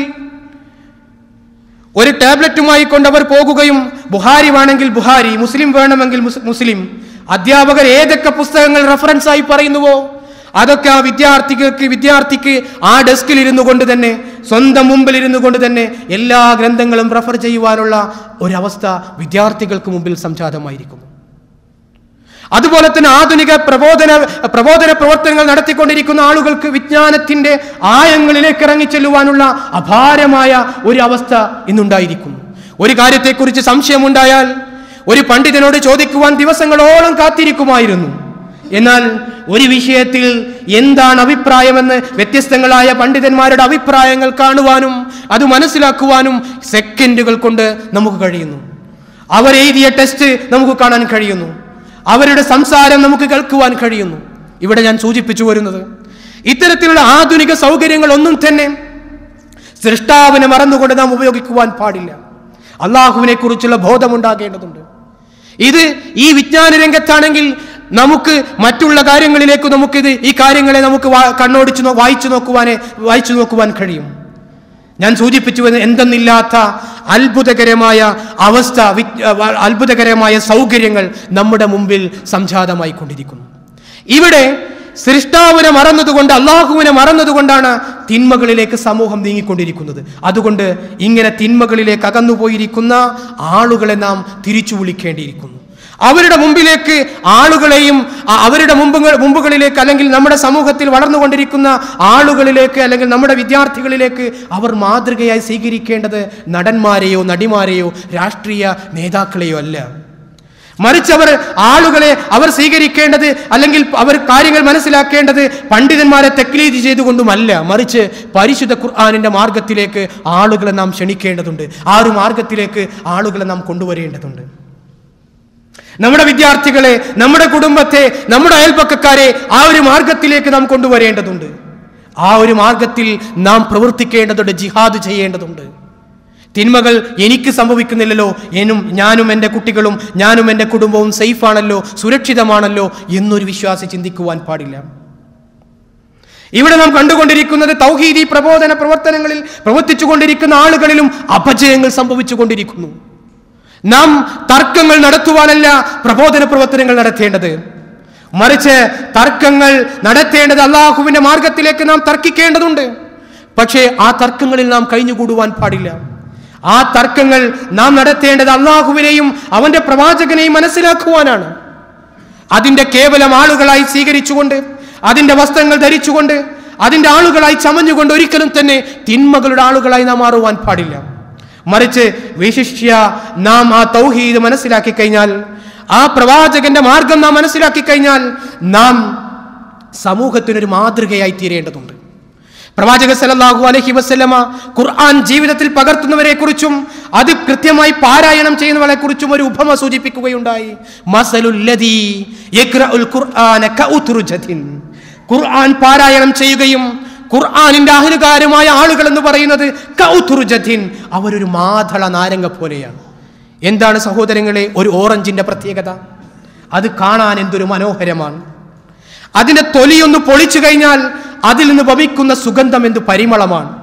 ഒരു ടാബ്ലറ്റുമായി കൊണ്ടവർ പോകുകയും ബുഹാരി വേണമെങ്കിൽ ബുഹാരി മുസ്ലിം വേണമെങ്കിൽ മുസ്ലിം. അധ്യാപകർ ഏതൊക്കെ പുസ്തകങ്ങൾ റെഫറൻസ് ആയി പറയുന്നുവോ അതൊക്കെ ആ വിദ്യാർത്ഥികൾക്ക് വിദ്യാർത്ഥിക്ക് ആ ഡെസ്കിൽ ഇരുന്നു കൊണ്ട് തന്നെ സ്വന്തം മുമ്പിൽ ഇരുന്നു കൊണ്ട് തന്നെ എല്ലാ ഗ്രന്ഥങ്ങളും റെഫർ ചെയ്യുവാനുള്ള ഒരവസ്ഥ വിദ്യാർത്ഥികൾക്ക് മുമ്പിൽ സംജാതമായിരിക്കുന്നു അതുപോലെ തന്നെ ആധുനിക പ്രബോധന പ്രബോധന പ്രവർത്തനങ്ങൾ നടത്തിക്കൊണ്ടിരിക്കുന്ന ആളുകൾക്ക് വിജ്ഞാനത്തിന്റെ ആയങ്ങളിലേക്ക് ഇറങ്ങിച്ചെല്ലുവാനുള്ള അപാരമായ ഒരു അവസ്ഥ ഇന്നുണ്ടായിരിക്കും. ഒരു കാര്യത്തെക്കുറിച്ച് സംശയമുണ്ടായാൽ ഒരു പണ്ഡിതനോട് ചോദിക്കുവാൻ ദിവസങ്ങളോളം കാത്തിരിക്കുമായിരുന്നു. എന്നാൽ ഒരു വിഷയത്തിൽ എന്താണ് അഭിപ്രായമെന്ന് വ്യത്യസ്തങ്ങളായ പണ്ഡിതന്മാരുടെ അഭിപ്രായങ്ങൾ കാണുവാനും അത് മനസ്സിലാക്കുവാനും സെക്കൻഡുകൾ കൊണ്ട് നമുക്ക് കഴിയുന്നു. അവരെഴുതിയ ടെസ്റ്റ് നമുക്ക് കാണാൻ കഴിയുന്നു. അവരുടെ സംസാരം നമുക്ക് കേൾക്കുവാൻ കഴിയുന്നു. ഇവിടെ ഞാൻ സൂചിപ്പിച്ചു വരുന്നത്. ഇത്തരത്തിലുള്ള ആധുനിക സൗകര്യങ്ങൾ ഒന്നും തന്നെ സൃഷ്ടാവിനെ മറന്നുകൊണ്ട് നാം ഉപയോഗിക്കുവാൻ പാടില്ല. അള്ളാഹുവിനെ കുറിച്ചുള്ള ബോധമുണ്ടാകേണ്ടതുണ്ട്. ഇത് ഈ വിജ്ഞാന രംഗത്താണെങ്കിൽ നമുക്ക് മറ്റുള്ള കാര്യങ്ങളിലേക്ക് നമുക്കിത് ഈ കാര്യങ്ങളെ നമുക്ക് കണ്ണോടിച്ച് വായിച്ചു നോക്കുവാനേ വായിച്ചു നോക്കുവാൻ കഴിയും. ഞാൻ സൂചിപ്പിച്ചു എന്തെന്നില്ലാത്ത അത്ഭുതകരമായ അവസ്ഥ അത്ഭുതകരമായ സൗകര്യങ്ങൾ നമ്മുടെ മുമ്പിൽ സംജാതമായി കൊണ്ടിരിക്കുന്നു ഇവിടെ സൃഷ്ടാവിനെ മറന്നതുകൊണ്ട് അള്ളാഹുവിനെ മറന്നതുകൊണ്ടാണ് തിന്മകളിലേക്ക് സമൂഹം നീങ്ങിക്കൊണ്ടിരിക്കുന്നത്. അതുകൊണ്ട് ഇങ്ങനെ തിന്മകളിലേക്ക് അകന്നുപോയിരിക്കുന്ന ആളുകളെ നാം തിരിച്ചു വിളിക്കേണ്ടിയിരിക്കുന്നു അവരുടെ മുമ്പിലേക്ക് ആളുകളെയും അവരുടെ മുമ്പുകൾ മുമ്പുകളിലേക്ക് അല്ലെങ്കിൽ നമ്മുടെ സമൂഹത്തിൽ വളർന്നുകൊണ്ടിരിക്കുന്ന ആളുകളിലേക്ക് അല്ലെങ്കിൽ നമ്മുടെ വിദ്യാർത്ഥികളിലേക്ക് അവർ മാതൃകയായി സ്വീകരിക്കേണ്ടത് നടന്മാരെയോ നടിമാരെയോ രാഷ്ട്രീയ നേതാക്കളെയോ അല്ല. മറിച്ച് അവർ ആളുകളെ അവർ സ്വീകരിക്കേണ്ടത് അല്ലെങ്കിൽ അവർ കാര്യങ്ങൾ മനസ്സിലാക്കേണ്ടത് പണ്ഡിതന്മാരെ തെക്ലീതി ചെയ്തുകൊണ്ടുമല്ല. മറിച്ച് പരിശുദ്ധ ഖുർആാനിന്റെ മാർഗത്തിലേക്ക് ആളുകളെ നാം ക്ഷണിക്കേണ്ടതുണ്ട്. ആ ഒരു മാർഗത്തിലേക്ക് ആളുകളെ നാം കൊണ്ടുവരേണ്ടതുണ്ട്. നമ്മുടെ വിദ്യാർത്ഥികളെ നമ്മുടെ കുടുംബത്തെ നമ്മുടെ അയൽപ്പക്കക്കാരെ ആ ഒരു മാർഗത്തിലേക്ക് നാം കൊണ്ടുവരേണ്ടതുണ്ട്. ആ ഒരു മാർഗത്തിൽ നാം പ്രവർത്തിക്കേണ്ടതുണ്ട് ജിഹാദ് ചെയ്യേണ്ടതുണ്ട്. തിന്മകൾ എനിക്ക് സംഭവിക്കുന്നില്ലല്ലോ എനും ഞാനും എന്റെ കുട്ടികളും ഞാനും എന്റെ കുടുംബവും സേഫാണല്ലോ സുരക്ഷിതമാണല്ലോ എന്നൊരു വിശ്വാസി ചിന്തിക്കുവാൻ പാടില്ല. ഇവിടെ നാം കണ്ടുകൊണ്ടിരിക്കുന്നത് തൗഹീദി പ്രബോധന പ്രവർത്തനങ്ങളിൽ പ്രവർത്തിച്ചു കൊണ്ടിരിക്കുന്ന ആളുകളിലും അപജയങ്ങൾ സംഭവിച്ചു കൊണ്ടിരിക്കുന്നു നാം തർക്കങ്ങൾ നടത്തുവാനല്ല പ്രബോധന പ്രവർത്തനങ്ങൾ നടത്തേണ്ടത്. മറിച്ച് തർക്കങ്ങൾ നടത്തേണ്ടത് അള്ളാഹുവിന്റെ മാർഗത്തിലേക്ക് നാം തർക്കിക്കേണ്ടതുണ്ട്. പക്ഷേ ആ തർക്കങ്ങളിൽ നാം കഴിഞ്ഞുകൂടുവാൻ പാടില്ല. ആ തർക്കങ്ങൾ നാം നടത്തേണ്ടത് അള്ളാഹുവിനെയും അവന്റെ പ്രവാചകനെയും മനസ്സിലാക്കുവാനാണ്. അതിന്റെ കേവലം ആളുകളായി സ്വീകരിച്ചുകൊണ്ട് അതിന്റെ വസ്ത്രങ്ങൾ ധരിച്ചുകൊണ്ട് അതിന്റെ ആളുകളായി ചമഞ്ഞുകൊണ്ട് ഒരിക്കലും തന്നെ തിന്മകളുടെ ആളുകളായി നാം മാറുവാൻ പാടില്ല. മറിച്ച് വിശിഷ്യ നാം ആ തൗഹീദ് മനസ്സിലാക്കി കഴിഞ്ഞാൽ ആ പ്രവാചകന്റെ മാർഗം നാം മനസ്സിലാക്കി കഴിഞ്ഞാൽ നാം സമൂഹത്തിനൊരു മാതൃകയായി തീരേണ്ടതുണ്ട്. പ്രവാചക സല്ലല്ലാഹു അലഹി വസ്ലമ ഖുർആൻ ജീവിതത്തിൽ പകർത്തുന്നവരെ കുറിച്ചും അത് കൃത്യമായി പാരായണം ചെയ്യുന്നവരെ കുറിച്ചും ഒരു ഉപമ സൂചിപ്പിക്കുകയുണ്ടായി. ഖുർആൻ പാരായണം ചെയ്യുകയും ഖുർആനിന്റെ അഹലുകാരുമായ ആളുകൾ എന്ന് പറയുന്നത് കൗതുർജത്തിൻ അവരൊരു മാതള നാരങ്ങ പോലെയാണ്. എന്താണ് സഹോദരങ്ങളെ? ഒരു ഓറഞ്ചിന്റെ പ്രത്യേകത. അത് കാണാൻ എന്തൊരു മനോഹരമാണ്. അതിന്റെ തൊലിയൊന്ന് പൊളിച്ചു കഴിഞ്ഞാൽ അതിൽ നിന്ന് വമിക്കുന്ന സുഗന്ധം എന്ത് പരിമളമാണ്.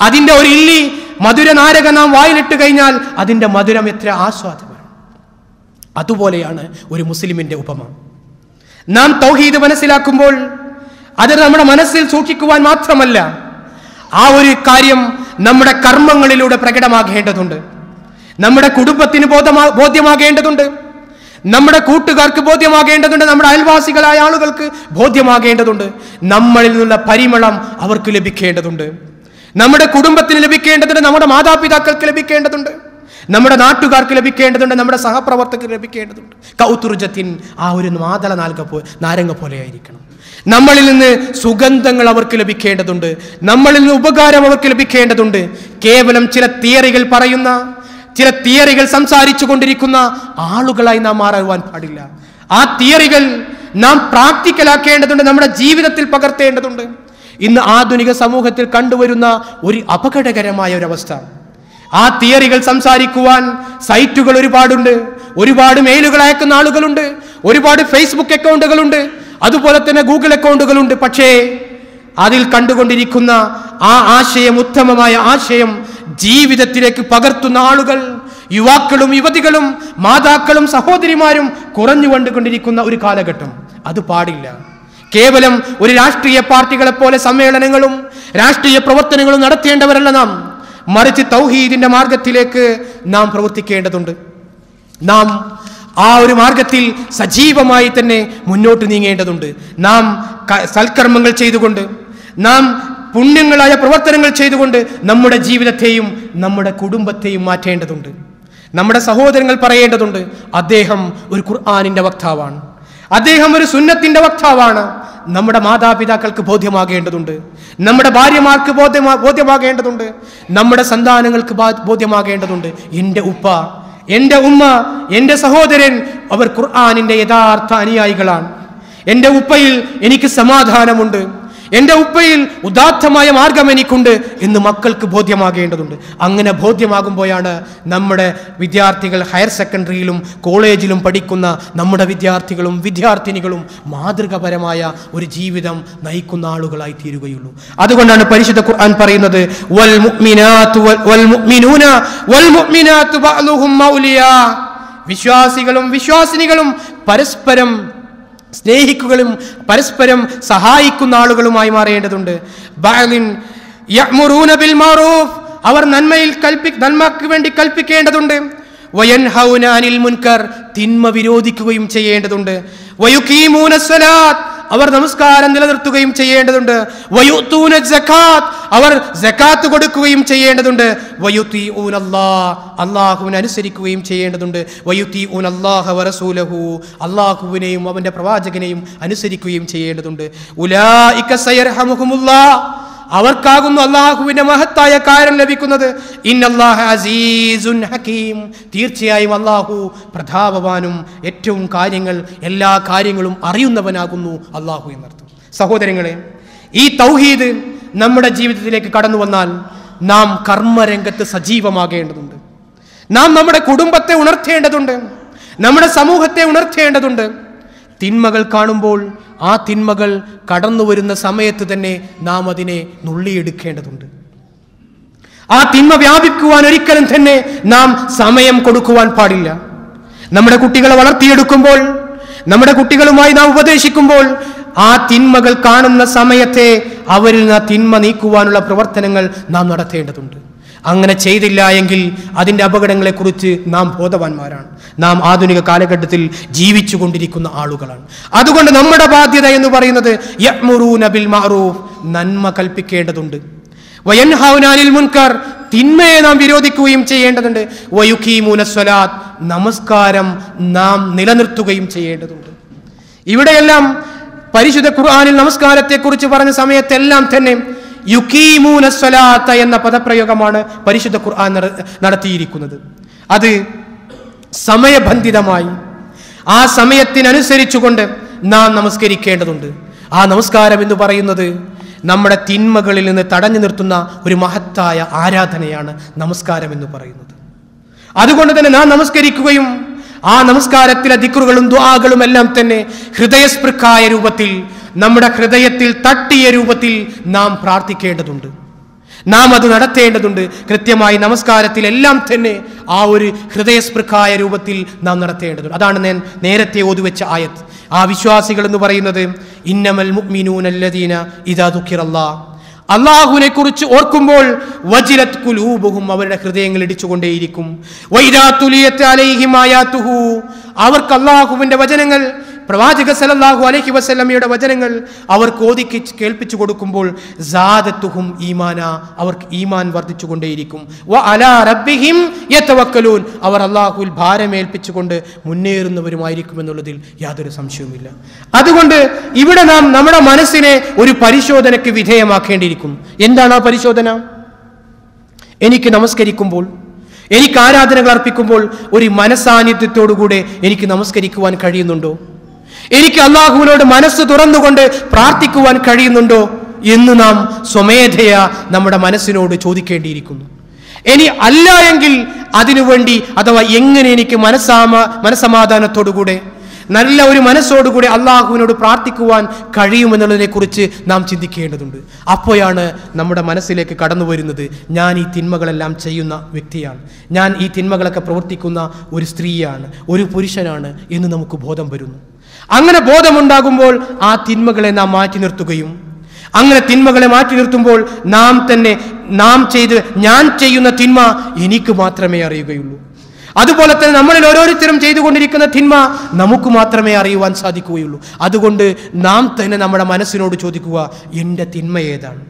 അതിന്റെ ഒരു ഇല്ലി മധുര നാരക നാം വായിലിട്ട് കഴിഞ്ഞാൽ അതിന്റെ മധുരം എത്ര ആസ്വാദമാണ് അതുപോലെയാണ് ഒരു മുസ്ലിമിന്റെ ഉപമ. നാം തൗഹീദ് മനസ്സിലാക്കുമ്പോൾ അത് നമ്മുടെ മനസ്സിൽ സൂക്ഷിക്കുവാൻ മാത്രമല്ല ആ ഒരു കാര്യം നമ്മുടെ കർമ്മങ്ങളിലൂടെ പ്രകടമാകേണ്ടതുണ്ട്. നമ്മുടെ കുടുംബത്തിന് ബോധമാ ബോധ്യമാകേണ്ടതുണ്ട്. നമ്മുടെ കൂട്ടുകാർക്ക് ബോധ്യമാകേണ്ടതുണ്ട്. നമ്മുടെ അയൽവാസികളായ ആളുകൾക്ക് ബോധ്യമാകേണ്ടതുണ്ട്. നമ്മളിൽ നിന്നുള്ള പരിമളം അവർക്ക് ലഭിക്കേണ്ടതുണ്ട്. നമ്മുടെ കുടുംബത്തിന് ലഭിക്കേണ്ടതുണ്ട്. നമ്മുടെ മാതാപിതാക്കൾക്ക് ലഭിക്കേണ്ടതുണ്ട്. നമ്മുടെ നാട്ടുകാർക്ക് ലഭിക്കേണ്ടതുണ്ട്. നമ്മുടെ സഹപ്രവർത്തകർക്ക് ലഭിക്കേണ്ടതുണ്ട്. കൗതുർജത്തിൻ ആ ഒരു മാതള നാൽക പോ നാരങ്ങ പോലെയായിരിക്കണം നമ്മളിൽ നിന്ന് സുഗന്ധങ്ങൾ അവർക്ക് ലഭിക്കേണ്ടതുണ്ട്. നമ്മളിൽ നിന്ന് ഉപകാരം അവർക്ക് ലഭിക്കേണ്ടതുണ്ട്. കേവലം ചില തിയറികൾ പറയുന്ന ചില തിയറികൾ സംസാരിച്ചു കൊണ്ടിരിക്കുന്ന ആളുകളായി നാം മാറുവാൻ പാടില്ല. ആ തിയറികൾ നാം പ്രാക്ടിക്കലാക്കേണ്ടതുണ്ട് നമ്മുടെ ജീവിതത്തിൽ പകർത്തേണ്ടതുണ്ട്. ഇന്ന് ആധുനിക സമൂഹത്തിൽ കണ്ടുവരുന്ന ഒരു അപകടകരമായ ഒരവസ്ഥ. ആ തിയറികൾ സംസാരിക്കുവാൻ സൈറ്റുകൾ ഒരുപാടുണ്ട്. ഒരുപാട് മെയിലുകൾ അയക്കുന്ന ആളുകളുണ്ട്. ഒരുപാട് ഫേസ്ബുക്ക് അക്കൗണ്ടുകളുണ്ട് അതുപോലെ തന്നെ ഗൂഗിൾ അക്കൗണ്ടുകളുണ്ട് പക്ഷേ അതിൽ കണ്ടുകൊണ്ടിരിക്കുന്ന ആ ആശയം ഉത്തമമായ ആശയം ജീവിതത്തിലേക്ക് പകർത്തുന്ന ആളുകൾ യുവാക്കളും യുവതികളും മാതാക്കളും സഹോദരിമാരും കുറഞ്ഞു കണ്ടുകൊണ്ടിരിക്കുന്ന ഒരു കാലഘട്ടം. അത് പാടില്ല. കേവലം ഒരു രാഷ്ട്രീയ പാർട്ടികളെ പോലെ സമ്മേളനങ്ങളും രാഷ്ട്രീയ പ്രവർത്തനങ്ങളും നടത്തേണ്ടവരല്ല നാം. മറിച്ച് തൗഹീദിന്റെ മാർഗത്തിലേക്ക് നാം പ്രവർത്തിക്കേണ്ടതുണ്ട്. നാം ആ ഒരു മാർഗത്തിൽ സജീവമായി തന്നെ മുന്നോട്ട് നീങ്ങേണ്ടതുണ്ട്. നാം സൽക്കർമ്മങ്ങൾ ചെയ്തുകൊണ്ട് നാം പുണ്യങ്ങളായ പ്രവർത്തനങ്ങൾ ചെയ്തുകൊണ്ട് നമ്മുടെ ജീവിതത്തെയും നമ്മുടെ കുടുംബത്തെയും മാറ്റേണ്ടതുണ്ട്. നമ്മുടെ സഹോദരങ്ങൾ പറയേണ്ടതുണ്ട് അദ്ദേഹം ഒരു ഖുർആാനിന്റെ വക്താവാണ്. അദ്ദേഹം ഒരു സുന്നത്തിന്റെ വക്താവാണ്. നമ്മുടെ മാതാപിതാക്കൾക്ക് ബോധ്യമാകേണ്ടതുണ്ട്. നമ്മുടെ ഭാര്യമാർക്ക് ബോധ്യമാ ബോധ്യമാകേണ്ടതുണ്ട്. നമ്മുടെ സന്താനങ്ങൾക്ക് ബോധ്യമാകേണ്ടതുണ്ട്. എന്റെ ഉപ്പ എന്റെ ഉമ്മ എന്റെ സഹോദരൻ അവർ ഖുർആാനിന്റെ യഥാർത്ഥ അനുയായികളാണ്. എന്റെ ഉപ്പയിൽ എനിക്ക് സമാധാനമുണ്ട്. എന്റെ ഉപ്പയിൽ ഉദാത്തമായ മാർഗം എനിക്കുണ്ട് എന്ന് മക്കൾക്ക് ബോധ്യമാകേണ്ടതുണ്ട്. അങ്ങനെ ബോധ്യമാകുമ്പോഴാണ് നമ്മുടെ വിദ്യാർത്ഥികൾ ഹയർ സെക്കൻഡറിയിലും കോളേജിലും പഠിക്കുന്ന നമ്മുടെ വിദ്യാർത്ഥികളും വിദ്യാർത്ഥിനികളും മാതൃകപരമായ ഒരു ജീവിതം നയിക്കുന്ന ആളുകളായി തീരുകയുള്ളൂ. അതുകൊണ്ടാണ് പരിശുദ്ധ ഖുർആൻ പറയുന്നത് വൽ വൽ- വൽ ബഅ്ലുഹും മൗലിയാ. വിശ്വാസികളും വിശ്വാസിനികളും പരസ്പരം സ്നേഹിക്കുകയും പരസ്പരം സഹായിക്കുന്ന ആളുകളുമായി മാറേണ്ടതുണ്ട്. അവർ നന്മയിൽ കൽപ്പി നന്മക്ക് വേണ്ടി കൽപ്പിക്കേണ്ടതുണ്ട്. വയൻഹൗനാനിൽ മുൻകർ തിന്മ വിരോധിക്കുകയും ചെയ്യേണ്ടതുണ്ട്. വയുഖീമൂന സ്വലാത്ത്. അവർ നമസ്കാരം നിലനിർത്തുകയും ചെയ്യേണ്ടതുണ്ട്. വയുത്തൂന ജക്കാത്ത്. അവർ ജക്കാത്ത് കൊടുക്കുകയും ചെയ്യേണ്ടതുണ്ട്. വയുത്തി ഊനല്ലാ അള്ളാഹുവിനെ അനുസരിക്കുകയും ചെയ്യേണ്ടതുണ്ട്. വയുത്തി ഊൻ വറസൂലഹു. അള്ളാഹുവിനെയും അവന്റെ പ്രവാചകനെയും അനുസരിക്കുകയും ചെയ്യേണ്ടതുണ്ട്. ഉലായിക സയർഹമുഹുമുല്ലാ അവർക്കാകുന്നു അള്ളാഹുവിന്റെ മഹത്തായ കാര്യം ലഭിക്കുന്നത്. അസീസുൻ ഹക്കീം തീർച്ചയായും അള്ളാഹു പ്രതാപവാനും ഏറ്റവും കാര്യങ്ങൾ എല്ലാ കാര്യങ്ങളും അറിയുന്നവനാകുന്നു അള്ളാഹു എന്നർത്ഥം. സഹോദരങ്ങളെ ഈ തൗഹീദ് നമ്മുടെ ജീവിതത്തിലേക്ക് കടന്നു വന്നാൽ നാം കർമ്മരംഗത്ത് സജീവമാകേണ്ടതുണ്ട്. നാം നമ്മുടെ കുടുംബത്തെ ഉണർത്തേണ്ടതുണ്ട്. നമ്മുടെ സമൂഹത്തെ ഉണർത്തേണ്ടതുണ്ട്. തിന്മകൾ കാണുമ്പോൾ ആ തിന്മകൾ കടന്നു വരുന്ന സമയത്ത് തന്നെ നാം അതിനെ നുള്ളിയെടുക്കേണ്ടതുണ്ട്. ആ തിന്മ വ്യാപിക്കുവാൻ ഒരിക്കലും തന്നെ നാം സമയം കൊടുക്കുവാൻ പാടില്ല. നമ്മുടെ കുട്ടികളെ വളർത്തിയെടുക്കുമ്പോൾ നമ്മുടെ കുട്ടികളുമായി നാം ഉപദേശിക്കുമ്പോൾ ആ തിന്മകൾ കാണുന്ന സമയത്തെ അവരിൽ നിന്ന് തിന്മ നീക്കുവാനുള്ള പ്രവർത്തനങ്ങൾ നാം നടത്തേണ്ടതുണ്ട്. അങ്ങനെ ചെയ്തില്ല എങ്കിൽ അതിന്റെ അപകടങ്ങളെക്കുറിച്ച് നാം ബോധവാന്മാരാണ്. നാം ആധുനിക കാലഘട്ടത്തിൽ ജീവിച്ചു കൊണ്ടിരിക്കുന്ന ആളുകളാണ്. അതുകൊണ്ട് നമ്മുടെ ബാധ്യത എന്ന് പറയുന്നത് യഅ്മുറൂന ബിൽ മഅറൂഫ് നന്മ കൽപ്പിക്കേണ്ടതുണ്ട്. വയൻഹൗനാനിൽ മുൻകർ തിന്മയെ നാം വിരോധിക്കുകയും ചെയ്യേണ്ടതുണ്ട്. വയുഖീമൂന സ്വലാത്ത് നമസ്കാരം നാം നിലനിർത്തുകയും ചെയ്യേണ്ടതുണ്ട്. ഇവിടെയെല്ലാം പരിശുദ്ധ ഖുർആനിൽ നമസ്കാരത്തെക്കുറിച്ച് പറഞ്ഞ സമയത്തെല്ലാം തന്നെ യുക്കീമൂന സ്വലാത്ത എന്ന പദപ്രയോഗമാണ് പരിശുദ്ധ ഖുർആൻ നടത്തിയിരിക്കുന്നത്. അത് സമയബന്ധിതമായി ആ സമയത്തിനനുസരിച്ചുകൊണ്ട് നാം നമസ്കരിക്കേണ്ടതുണ്ട്. ആ നമസ്കാരം എന്ന് പറയുന്നത് നമ്മുടെ തിന്മകളിൽ നിന്ന് തടഞ്ഞു നിർത്തുന്ന ഒരു മഹത്തായ ആരാധനയാണ് നമസ്കാരം എന്ന് പറയുന്നത്. അതുകൊണ്ട് തന്നെ നാം നമസ്കരിക്കുകയും ആ നമസ്കാരത്തിലെ ദിക്റുകളും ദ്വാകളും എല്ലാം തന്നെ ഹൃദയസ്പൃക്കായ രൂപത്തിൽ നമ്മുടെ ഹൃദയത്തിൽ തട്ടിയ രൂപത്തിൽ നാം പ്രാർത്ഥിക്കേണ്ടതുണ്ട്. നാം അത് നടത്തേണ്ടതുണ്ട്. കൃത്യമായി നമസ്കാരത്തിൽ എല്ലാം തന്നെ ആ ഒരു ഹൃദയസ്പൃക്കായ രൂപത്തിൽ നാം നടത്തേണ്ടതുണ്ട്. അതാണ് ഞാൻ നേരത്തെ ഓതുവെച്ച ആയത്ത്. ആ വിശ്വാസികൾ എന്ന് പറയുന്നത് ഇന്നമൽ മുഅ്മിനൂനല്ലദീന ഇതാ ദുഃഖിറല്ലാ. അള്ളാഹുവിനെ കുറിച്ച് ഓർക്കുമ്പോൾ വജിലത് കുലൂബുഹും അവരുടെ ഹൃദയങ്ങൾ ഇടിച്ചുകൊണ്ടേയിരിക്കും. അവർക്ക് അള്ളാഹുവിന്റെ വചനങ്ങൾ പ്രവാചക സലല്ലാഹു അലഹി വസല്ലമയുടെ വചനങ്ങൾ അവർക്ക് ഓതിക്ക് കേൾപ്പിച്ചു കൊടുക്കുമ്പോൾ സാദത്തുഹും ഈമാന അവർക്ക് ഈമാൻ വർദ്ധിച്ചുകൊണ്ടേയിരിക്കും. വ അലാ റബ്ബിഹിം യതവക്കലൂൻ. അവർ അള്ളാഹുവിൽ ഭാരമേൽപ്പിച്ചുകൊണ്ട് മുന്നേറുന്നവരുമായിരിക്കും എന്നുള്ളതിൽ യാതൊരു സംശയവുമില്ല. അതുകൊണ്ട് ഇവിടെ നാം നമ്മുടെ മനസ്സിനെ ഒരു പരിശോധനയ്ക്ക് വിധേയമാക്കേണ്ടിയിരിക്കുന്നു എന്താണ് ആ പരിശോധന? എനിക്ക് നമസ്കരിക്കുമ്പോൾ എനിക്ക് ആരാധനകൾ അർപ്പിക്കുമ്പോൾ ഒരു മനസാന്നിധ്യത്തോടുകൂടെ എനിക്ക് നമസ്കരിക്കുവാൻ കഴിയുന്നുണ്ടോ? എനിക്ക് അള്ളാഹുവിനോട് മനസ്സ് തുറന്നുകൊണ്ട് പ്രാർത്ഥിക്കുവാൻ കഴിയുന്നുണ്ടോ എന്ന് നാം സ്വമേധയാ നമ്മുടെ മനസ്സിനോട് ചോദിക്കേണ്ടിയിരിക്കുന്നു. ഇനി അല്ല എങ്കിൽ അതിനുവേണ്ടി അഥവാ എങ്ങനെ എനിക്ക് മനസ്സാമ മനസ്സമാധാനത്തോടുകൂടെ നല്ല ഒരു മനസ്സോടുകൂടി അള്ളാഹുവിനോട് പ്രാർത്ഥിക്കുവാൻ കഴിയുമെന്നുള്ളതിനെ കുറിച്ച് നാം ചിന്തിക്കേണ്ടതുണ്ട്. അപ്പോഴാണ് നമ്മുടെ മനസ്സിലേക്ക് കടന്നു വരുന്നത് ഞാൻ ഈ തിന്മകളെല്ലാം ചെയ്യുന്ന വ്യക്തിയാണ്. ഞാൻ ഈ തിന്മകളൊക്കെ പ്രവർത്തിക്കുന്ന ഒരു സ്ത്രീയാണ് ഒരു പുരുഷനാണ് എന്ന് നമുക്ക് ബോധം വരുന്നു. അങ്ങനെ ബോധമുണ്ടാകുമ്പോൾ ആ തിന്മകളെ നാം മാറ്റി നിർത്തുകയും അങ്ങനെ തിന്മകളെ മാറ്റി നിർത്തുമ്പോൾ നാം തന്നെ നാം ചെയ്ത് ഞാൻ ചെയ്യുന്ന തിന്മ എനിക്ക് മാത്രമേ അറിയുകയുള്ളൂ. അതുപോലെ തന്നെ നമ്മളിൽ ഓരോരുത്തരും ചെയ്തുകൊണ്ടിരിക്കുന്ന തിന്മ നമുക്ക് മാത്രമേ അറിയുവാൻ സാധിക്കുകയുള്ളൂ. അതുകൊണ്ട് നാം തന്നെ നമ്മുടെ മനസ്സിനോട് ചോദിക്കുക എന്റെ തിന്മ ഏതാണ്?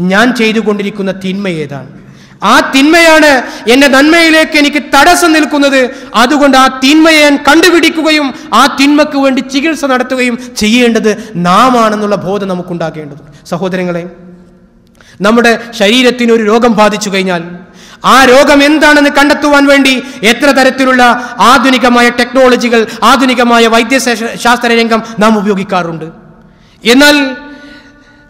ഞാൻ ചെയ്തുകൊണ്ടിരിക്കുന്ന തിന്മ ഏതാണ്? ആ തിന്മയാണ് എന്റെ നന്മയിലേക്ക് എനിക്ക് തടസ്സം നിൽക്കുന്നത്. അതുകൊണ്ട് ആ തിന്മയെ ഞാൻ കണ്ടുപിടിക്കുകയും ആ തിന്മക്ക് വേണ്ടി ചികിത്സ നടത്തുകയും ചെയ്യേണ്ടത് നാം ആണെന്നുള്ള ബോധം നമുക്കുണ്ടാക്കേണ്ടതുണ്ട് സഹോദരങ്ങളെ നമ്മുടെ ശരീരത്തിന് ഒരു രോഗം ബാധിച്ചു കഴിഞ്ഞാൽ ആ രോഗം എന്താണെന്ന് കണ്ടെത്തുവാൻ വേണ്ടി എത്ര തരത്തിലുള്ള ആധുനികമായ ടെക്നോളജികൾ ആധുനികമായ വൈദ്യശാസ്ത്ര രംഗം നാം ഉപയോഗിക്കാറുണ്ട്. എന്നാൽ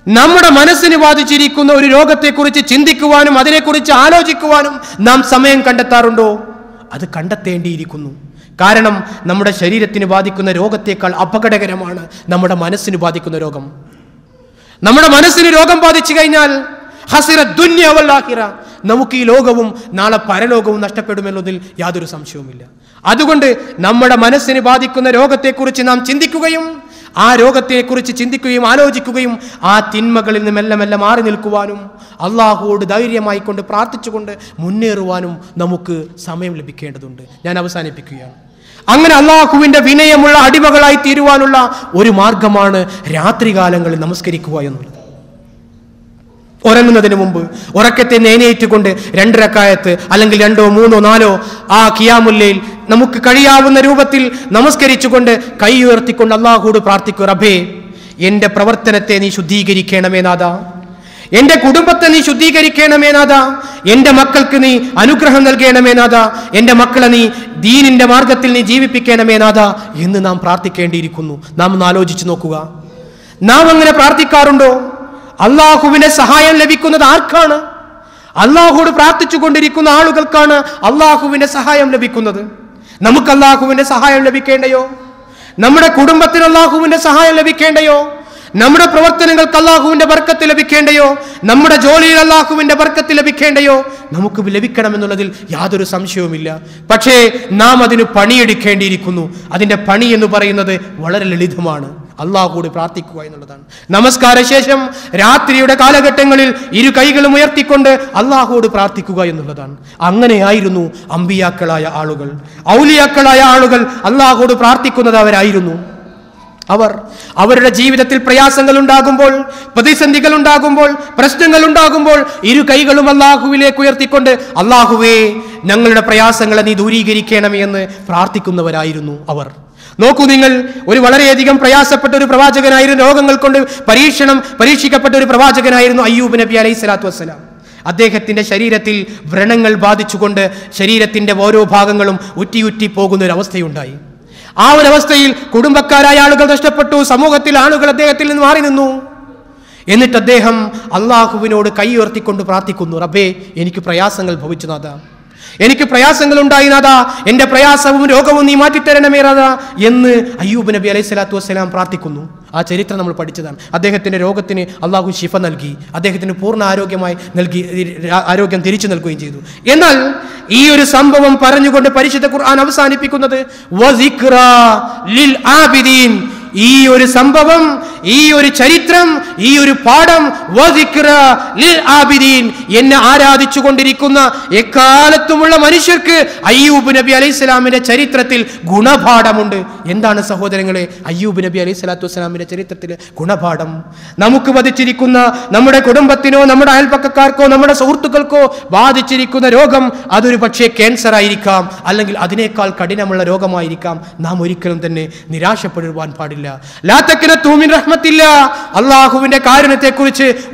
നമ്മുടെ മനസ്സിന് ബാധിച്ചിരിക്കുന്ന ഒരു രോഗത്തെക്കുറിച്ച് ചിന്തിക്കുവാനും അതിനെക്കുറിച്ച് ആലോചിക്കുവാനും നാം സമയം കണ്ടെത്താറുണ്ടോ? അത് കണ്ടെത്തേണ്ടിയിരിക്കുന്നു. കാരണം നമ്മുടെ ശരീരത്തിന് ബാധിക്കുന്ന രോഗത്തേക്കാൾ അപകടകരമാണ് നമ്മുടെ മനസ്സിന് ബാധിക്കുന്ന രോഗം. നമ്മുടെ മനസ്സിന് രോഗം ബാധിച്ചു കഴിഞ്ഞാൽ ഹസിറ ദുന്യവല്ലാഹിറ നമുക്ക് ഈ ലോകവും നാളെ പരലോകവും നഷ്ടപ്പെടുമെന്നതിൽ യാതൊരു സംശയവുമില്ല. അതുകൊണ്ട് നമ്മുടെ മനസ്സിന് ബാധിക്കുന്ന രോഗത്തെക്കുറിച്ച് നാം ചിന്തിക്കുകയും ആ രോഗത്തെക്കുറിച്ച് ചിന്തിക്കുകയും ആലോചിക്കുകയും ആ തിന്മകളിൽ നിന്ന് മെല്ലെ മെല്ലെ മാറി നിൽക്കുവാനും അള്ളാഹുവോട് ധൈര്യമായി കൊണ്ട് പ്രാർത്ഥിച്ചുകൊണ്ട് മുന്നേറുവാനും നമുക്ക് സമയം ലഭിക്കേണ്ടതുണ്ട്. ഞാൻ അവസാനിപ്പിക്കുകയാണ്. അങ്ങനെ അള്ളാഹുവിന്റെ വിനയമുള്ള അടിമകളായി തീരുവാനുള്ള ഒരു മാർഗമാണ് രാത്രികാലങ്ങളിൽ നമസ്കരിക്കുക എന്നുള്ളത്. ഉറങ്ങുന്നതിന് മുമ്പ് ഉറക്കത്തെ നേനയേറ്റുകൊണ്ട് രണ്ടരക്കായത്ത് അല്ലെങ്കിൽ രണ്ടോ മൂന്നോ നാലോ ആ കിയാമുല്ലയിൽ നമുക്ക് കഴിയാവുന്ന രൂപത്തിൽ നമസ്കരിച്ചുകൊണ്ട് കൈ ഉയർത്തിക്കൊണ്ട് അള്ളാഹൂട് പ്രാർത്ഥിക്കുക റബേ എന്റെ പ്രവർത്തനത്തെ നീ ശുദ്ധീകരിക്കണമേ നാഥ. എന്റെ കുടുംബത്തെ നീ ശുദ്ധീകരിക്കണമേ നാഥ. എന്റെ മക്കൾക്ക് നീ അനുഗ്രഹം നൽകണമേ നാഥ. എന്റെ മക്കളെ നീ ദീനിന്റെ മാർഗത്തിൽ നീ ജീവിപ്പിക്കണമേ നാഥ എന്ന് നാം പ്രാർത്ഥിക്കേണ്ടിയിരിക്കുന്നു. നാം ഒന്ന് ആലോചിച്ചു നോക്കുക. നാം അങ്ങനെ പ്രാർത്ഥിക്കാറുണ്ടോ? അള്ളാഹുവിന്റെ സഹായം ലഭിക്കുന്നത് ആർക്കാണ്? അള്ളാഹുവോട് പ്രാർത്ഥിച്ചു കൊണ്ടിരിക്കുന്ന ആളുകൾക്കാണ് അള്ളാഹുവിന്റെ സഹായം ലഭിക്കുന്നത്. നമുക്ക് അള്ളാഹുവിന്റെ സഹായം ലഭിക്കേണ്ടയോ? നമ്മുടെ കുടുംബത്തിന് അള്ളാഹുവിന്റെ സഹായം ലഭിക്കേണ്ടയോ? നമ്മുടെ പ്രവർത്തനങ്ങൾക്ക് അള്ളാഹുവിന്റെ ബർക്കത്ത് ലഭിക്കേണ്ടയോ? നമ്മുടെ ജോലിയിൽ അള്ളാഹുവിന്റെ ബർക്കത്ത് ലഭിക്കേണ്ടയോ? നമുക്ക് ലഭിക്കണമെന്നുള്ളതിൽ യാതൊരു സംശയവുമില്ല. പക്ഷേ നാം അതിന് പണിയെടുക്കേണ്ടിയിരിക്കുന്നു. അതിന്റെ പണി എന്ന് പറയുന്നത് വളരെ ലളിതമാണ്. അള്ളാഹുകൂടി പ്രാർത്ഥിക്കുക എന്നുള്ളതാണ്. നമസ്കാര ശേഷം രാത്രിയുടെ കാലഘട്ടങ്ങളിൽ ഇരു കൈകളും ഉയർത്തിക്കൊണ്ട് അള്ളാഹുവോട് പ്രാർത്ഥിക്കുക എന്നുള്ളതാണ്. അങ്ങനെയായിരുന്നു അമ്പിയാക്കളായ ആളുകൾ. ഔലിയാക്കളായ ആളുകൾ അള്ളാഹുവോട് പ്രാർത്ഥിക്കുന്നത് അവരായിരുന്നു. അവർ അവരുടെ ജീവിതത്തിൽ പ്രയാസങ്ങൾ ഉണ്ടാകുമ്പോൾ പ്രതിസന്ധികൾ ഉണ്ടാകുമ്പോൾ പ്രശ്നങ്ങൾ ഉണ്ടാകുമ്പോൾ ഇരു കൈകളും അള്ളാഹുവിലേക്ക് ഉയർത്തിക്കൊണ്ട് അള്ളാഹുവേ ഞങ്ങളുടെ പ്രയാസങ്ങളെ നീ ദൂരീകരിക്കണമേ എന്ന് പ്രാർത്ഥിക്കുന്നവരായിരുന്നു അവർ. നോക്കൂ നിങ്ങൾ ഒരു വളരെയധികം പ്രയാസപ്പെട്ട ഒരു പ്രവാചകനായിരുന്നു രോഗങ്ങൾ കൊണ്ട് പരീക്ഷണം പരീക്ഷിക്കപ്പെട്ട ഒരു പ്രവാചകനായിരുന്നു അയ്യൂബ് നബി അലൈഹി സ്വലാത്തു വസ്സലാം. അദ്ദേഹത്തിന്റെ ശരീരത്തിൽ വ്രണങ്ങൾ ബാധിച്ചുകൊണ്ട് ശരീരത്തിന്റെ ഓരോ ഭാഗങ്ങളും ഉറ്റിയുറ്റി പോകുന്ന ഒരു അവസ്ഥയുണ്ടായി ആ ഒരു അവസ്ഥയിൽ കുടുംബക്കാരായ ആളുകൾ നഷ്ടപ്പെട്ടു സമൂഹത്തിൽ ആളുകൾ അദ്ദേഹത്തിൽ നിന്ന് മാറി നിന്നു. എന്നിട്ട് അദ്ദേഹം അള്ളാഹുവിനോട് കൈ ഉയർത്തിക്കൊണ്ട് പ്രാർത്ഥിക്കുന്നു റബ്ബേ എനിക്ക് പ്രയാസങ്ങൾ ഭവിച്ചു നാഥ. എനിക്ക് പ്രയാസങ്ങൾ ഉണ്ടായി നാഥ. എന്റെ പ്രയാസവും രോഗവും നീ മാറ്റിത്തരണമേ നാഥ എന്ന് അയ്യൂബ് നബി അലൈഹി സ്വലാത്തു വസ്സലാം പ്രാർത്ഥിക്കുന്നു. ആ ചരിത്രം നമ്മൾ പഠിച്ചതാണ്. അദ്ദേഹത്തിന്റെ രോഗത്തിന് അള്ളാഹു ശിഫ നൽകി. അദ്ദേഹത്തിന് പൂർണ ആരോഗ്യമായി നൽകി ആരോഗ്യം തിരിച്ചു നൽകുകയും ചെയ്തു. എന്നാൽ ഈ ഒരു സംഭവം പറഞ്ഞുകൊണ്ട് പരിശുദ്ധ ഖുർആൻ അവസാനിപ്പിക്കുന്നത് ഈ ഒരു സംഭവം ഈ ഒരു ചരിത്രം ഈ ഒരു പാഠം എന്നെ ആരാധിച്ചു കൊണ്ടിരിക്കുന്ന എക്കാലത്തുമുള്ള മനുഷ്യർക്ക് അയ്യൂബ് നബി അലൈഹി സ്വലാമിന്റെ ചരിത്രത്തിൽ ഗുണപാഠമുണ്ട്. എന്താണ് സഹോദരങ്ങളെ? അയ്യൂബ് നബി അലൈഹി സ്വലാത്തു വസ്സലാമിന്റെ ചരിത്രത്തിൽ ഗുണപാഠം. നമുക്ക് വധിച്ചിരിക്കുന്ന നമ്മുടെ കുടുംബത്തിനോ നമ്മുടെ അയൽപ്പക്കക്കാർക്കോ നമ്മുടെ സുഹൃത്തുക്കൾക്കോ ബാധിച്ചിരിക്കുന്ന രോഗം അതൊരു പക്ഷേ ക്യാൻസർ ആയിരിക്കാം. അല്ലെങ്കിൽ അതിനേക്കാൾ കഠിനമുള്ള രോഗമായിരിക്കാം. നാം ഒരിക്കലും തന്നെ നിരാശപ്പെടുവാൻ പാടില്ല. ലാത്തക്കിന തൂമിൻ റഹ്മത്തില്ല.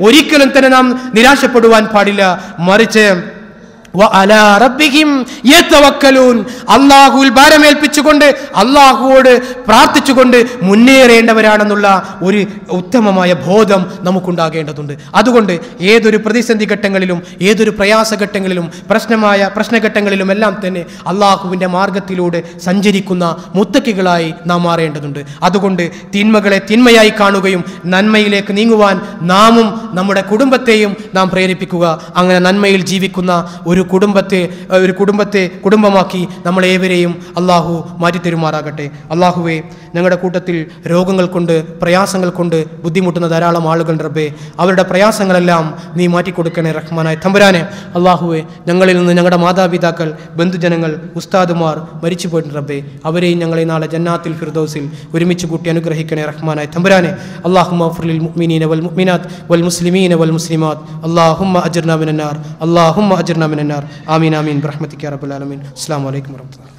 ഒരിക്കലും തന്നെ നാം നിരാശപ്പെടുവാൻ പാടില്ല. മറിച്ച് അള്ളാഹുവിൽ ഭാരമേൽപ്പിച്ചുകൊണ്ട് അള്ളാഹുവോട് പ്രാർത്ഥിച്ചുകൊണ്ട് മുന്നേറേണ്ടവരാണെന്നുള്ള ഒരു ഉത്തമമായ ബോധം നമുക്കുണ്ടാകേണ്ടതുണ്ട്. അതുകൊണ്ട് ഏതൊരു പ്രതിസന്ധി ഘട്ടങ്ങളിലും ഏതൊരു പ്രയാസഘട്ടങ്ങളിലും പ്രശ്നമായ പ്രശ്നഘട്ടങ്ങളിലും എല്ലാം തന്നെ അള്ളാഹുവിന്റെ മാർഗത്തിലൂടെ സഞ്ചരിക്കുന്ന മുത്തക്കികളായി നാം മാറേണ്ടതുണ്ട്. അതുകൊണ്ട് തിന്മകളെ തിന്മയായി കാണുകയും നന്മയിലേക്ക് നീങ്ങുവാൻ നാമും നമ്മുടെ കുടുംബത്തെയും നാം പ്രേരിപ്പിക്കുക. അങ്ങനെ നന്മയിൽ ജീവിക്കുന്ന ഒരു കുടുംബത്തെ ഒരു കുടുംബത്തെ കുടുംബമാക്കി നമ്മളേവരെയും അള്ളാഹു മാറ്റിത്തരുമാറാകട്ടെ. അള്ളാഹുവെ ഞങ്ങളുടെ കൂട്ടത്തിൽ രോഗങ്ങൾ കൊണ്ട് പ്രയാസങ്ങൾ കൊണ്ട് ബുദ്ധിമുട്ടുന്ന ധാരാളം ആളുകൾ റബ്ബേ അവരുടെ പ്രയാസങ്ങളെല്ലാം നീ മാറ്റിക്കൊടുക്കണേ റഹ്മാനായ തമ്പുരാനെ. അള്ളാഹുവെ ഞങ്ങളിൽ നിന്ന് ഞങ്ങളുടെ മാതാപിതാക്കൾ ബന്ധുജനങ്ങൾ ഉസ്താദുമാർ മരിച്ചു പോയിട്ടുണ്ട് റബ്ബേ. അവരെയും ഞങ്ങളെ നാളെ ജന്നാത്തിൽ ഫിർദോസിൽ ഒരുമിച്ച് കൂട്ടി അനുഗ്രഹിക്കണേ റഹ്മാനായ തമ്പുരാനെ. അള്ളാഹു മഫ്ലിൽ മുഅ്മിനീന വൽ മുഅ്മിനാത്ത് വൽ മുസ്ലിമീന വൽ മുസ്ലിമാത്ത്. അള്ളാഹുമ്മ അജ്ർനാ മിനന്നാർ. അള്ളാഹുമ്മ അജ്ർനാ النار. آمين آمين. برحمتك يا رب العالمين. السلام عليكم ورحمة الله.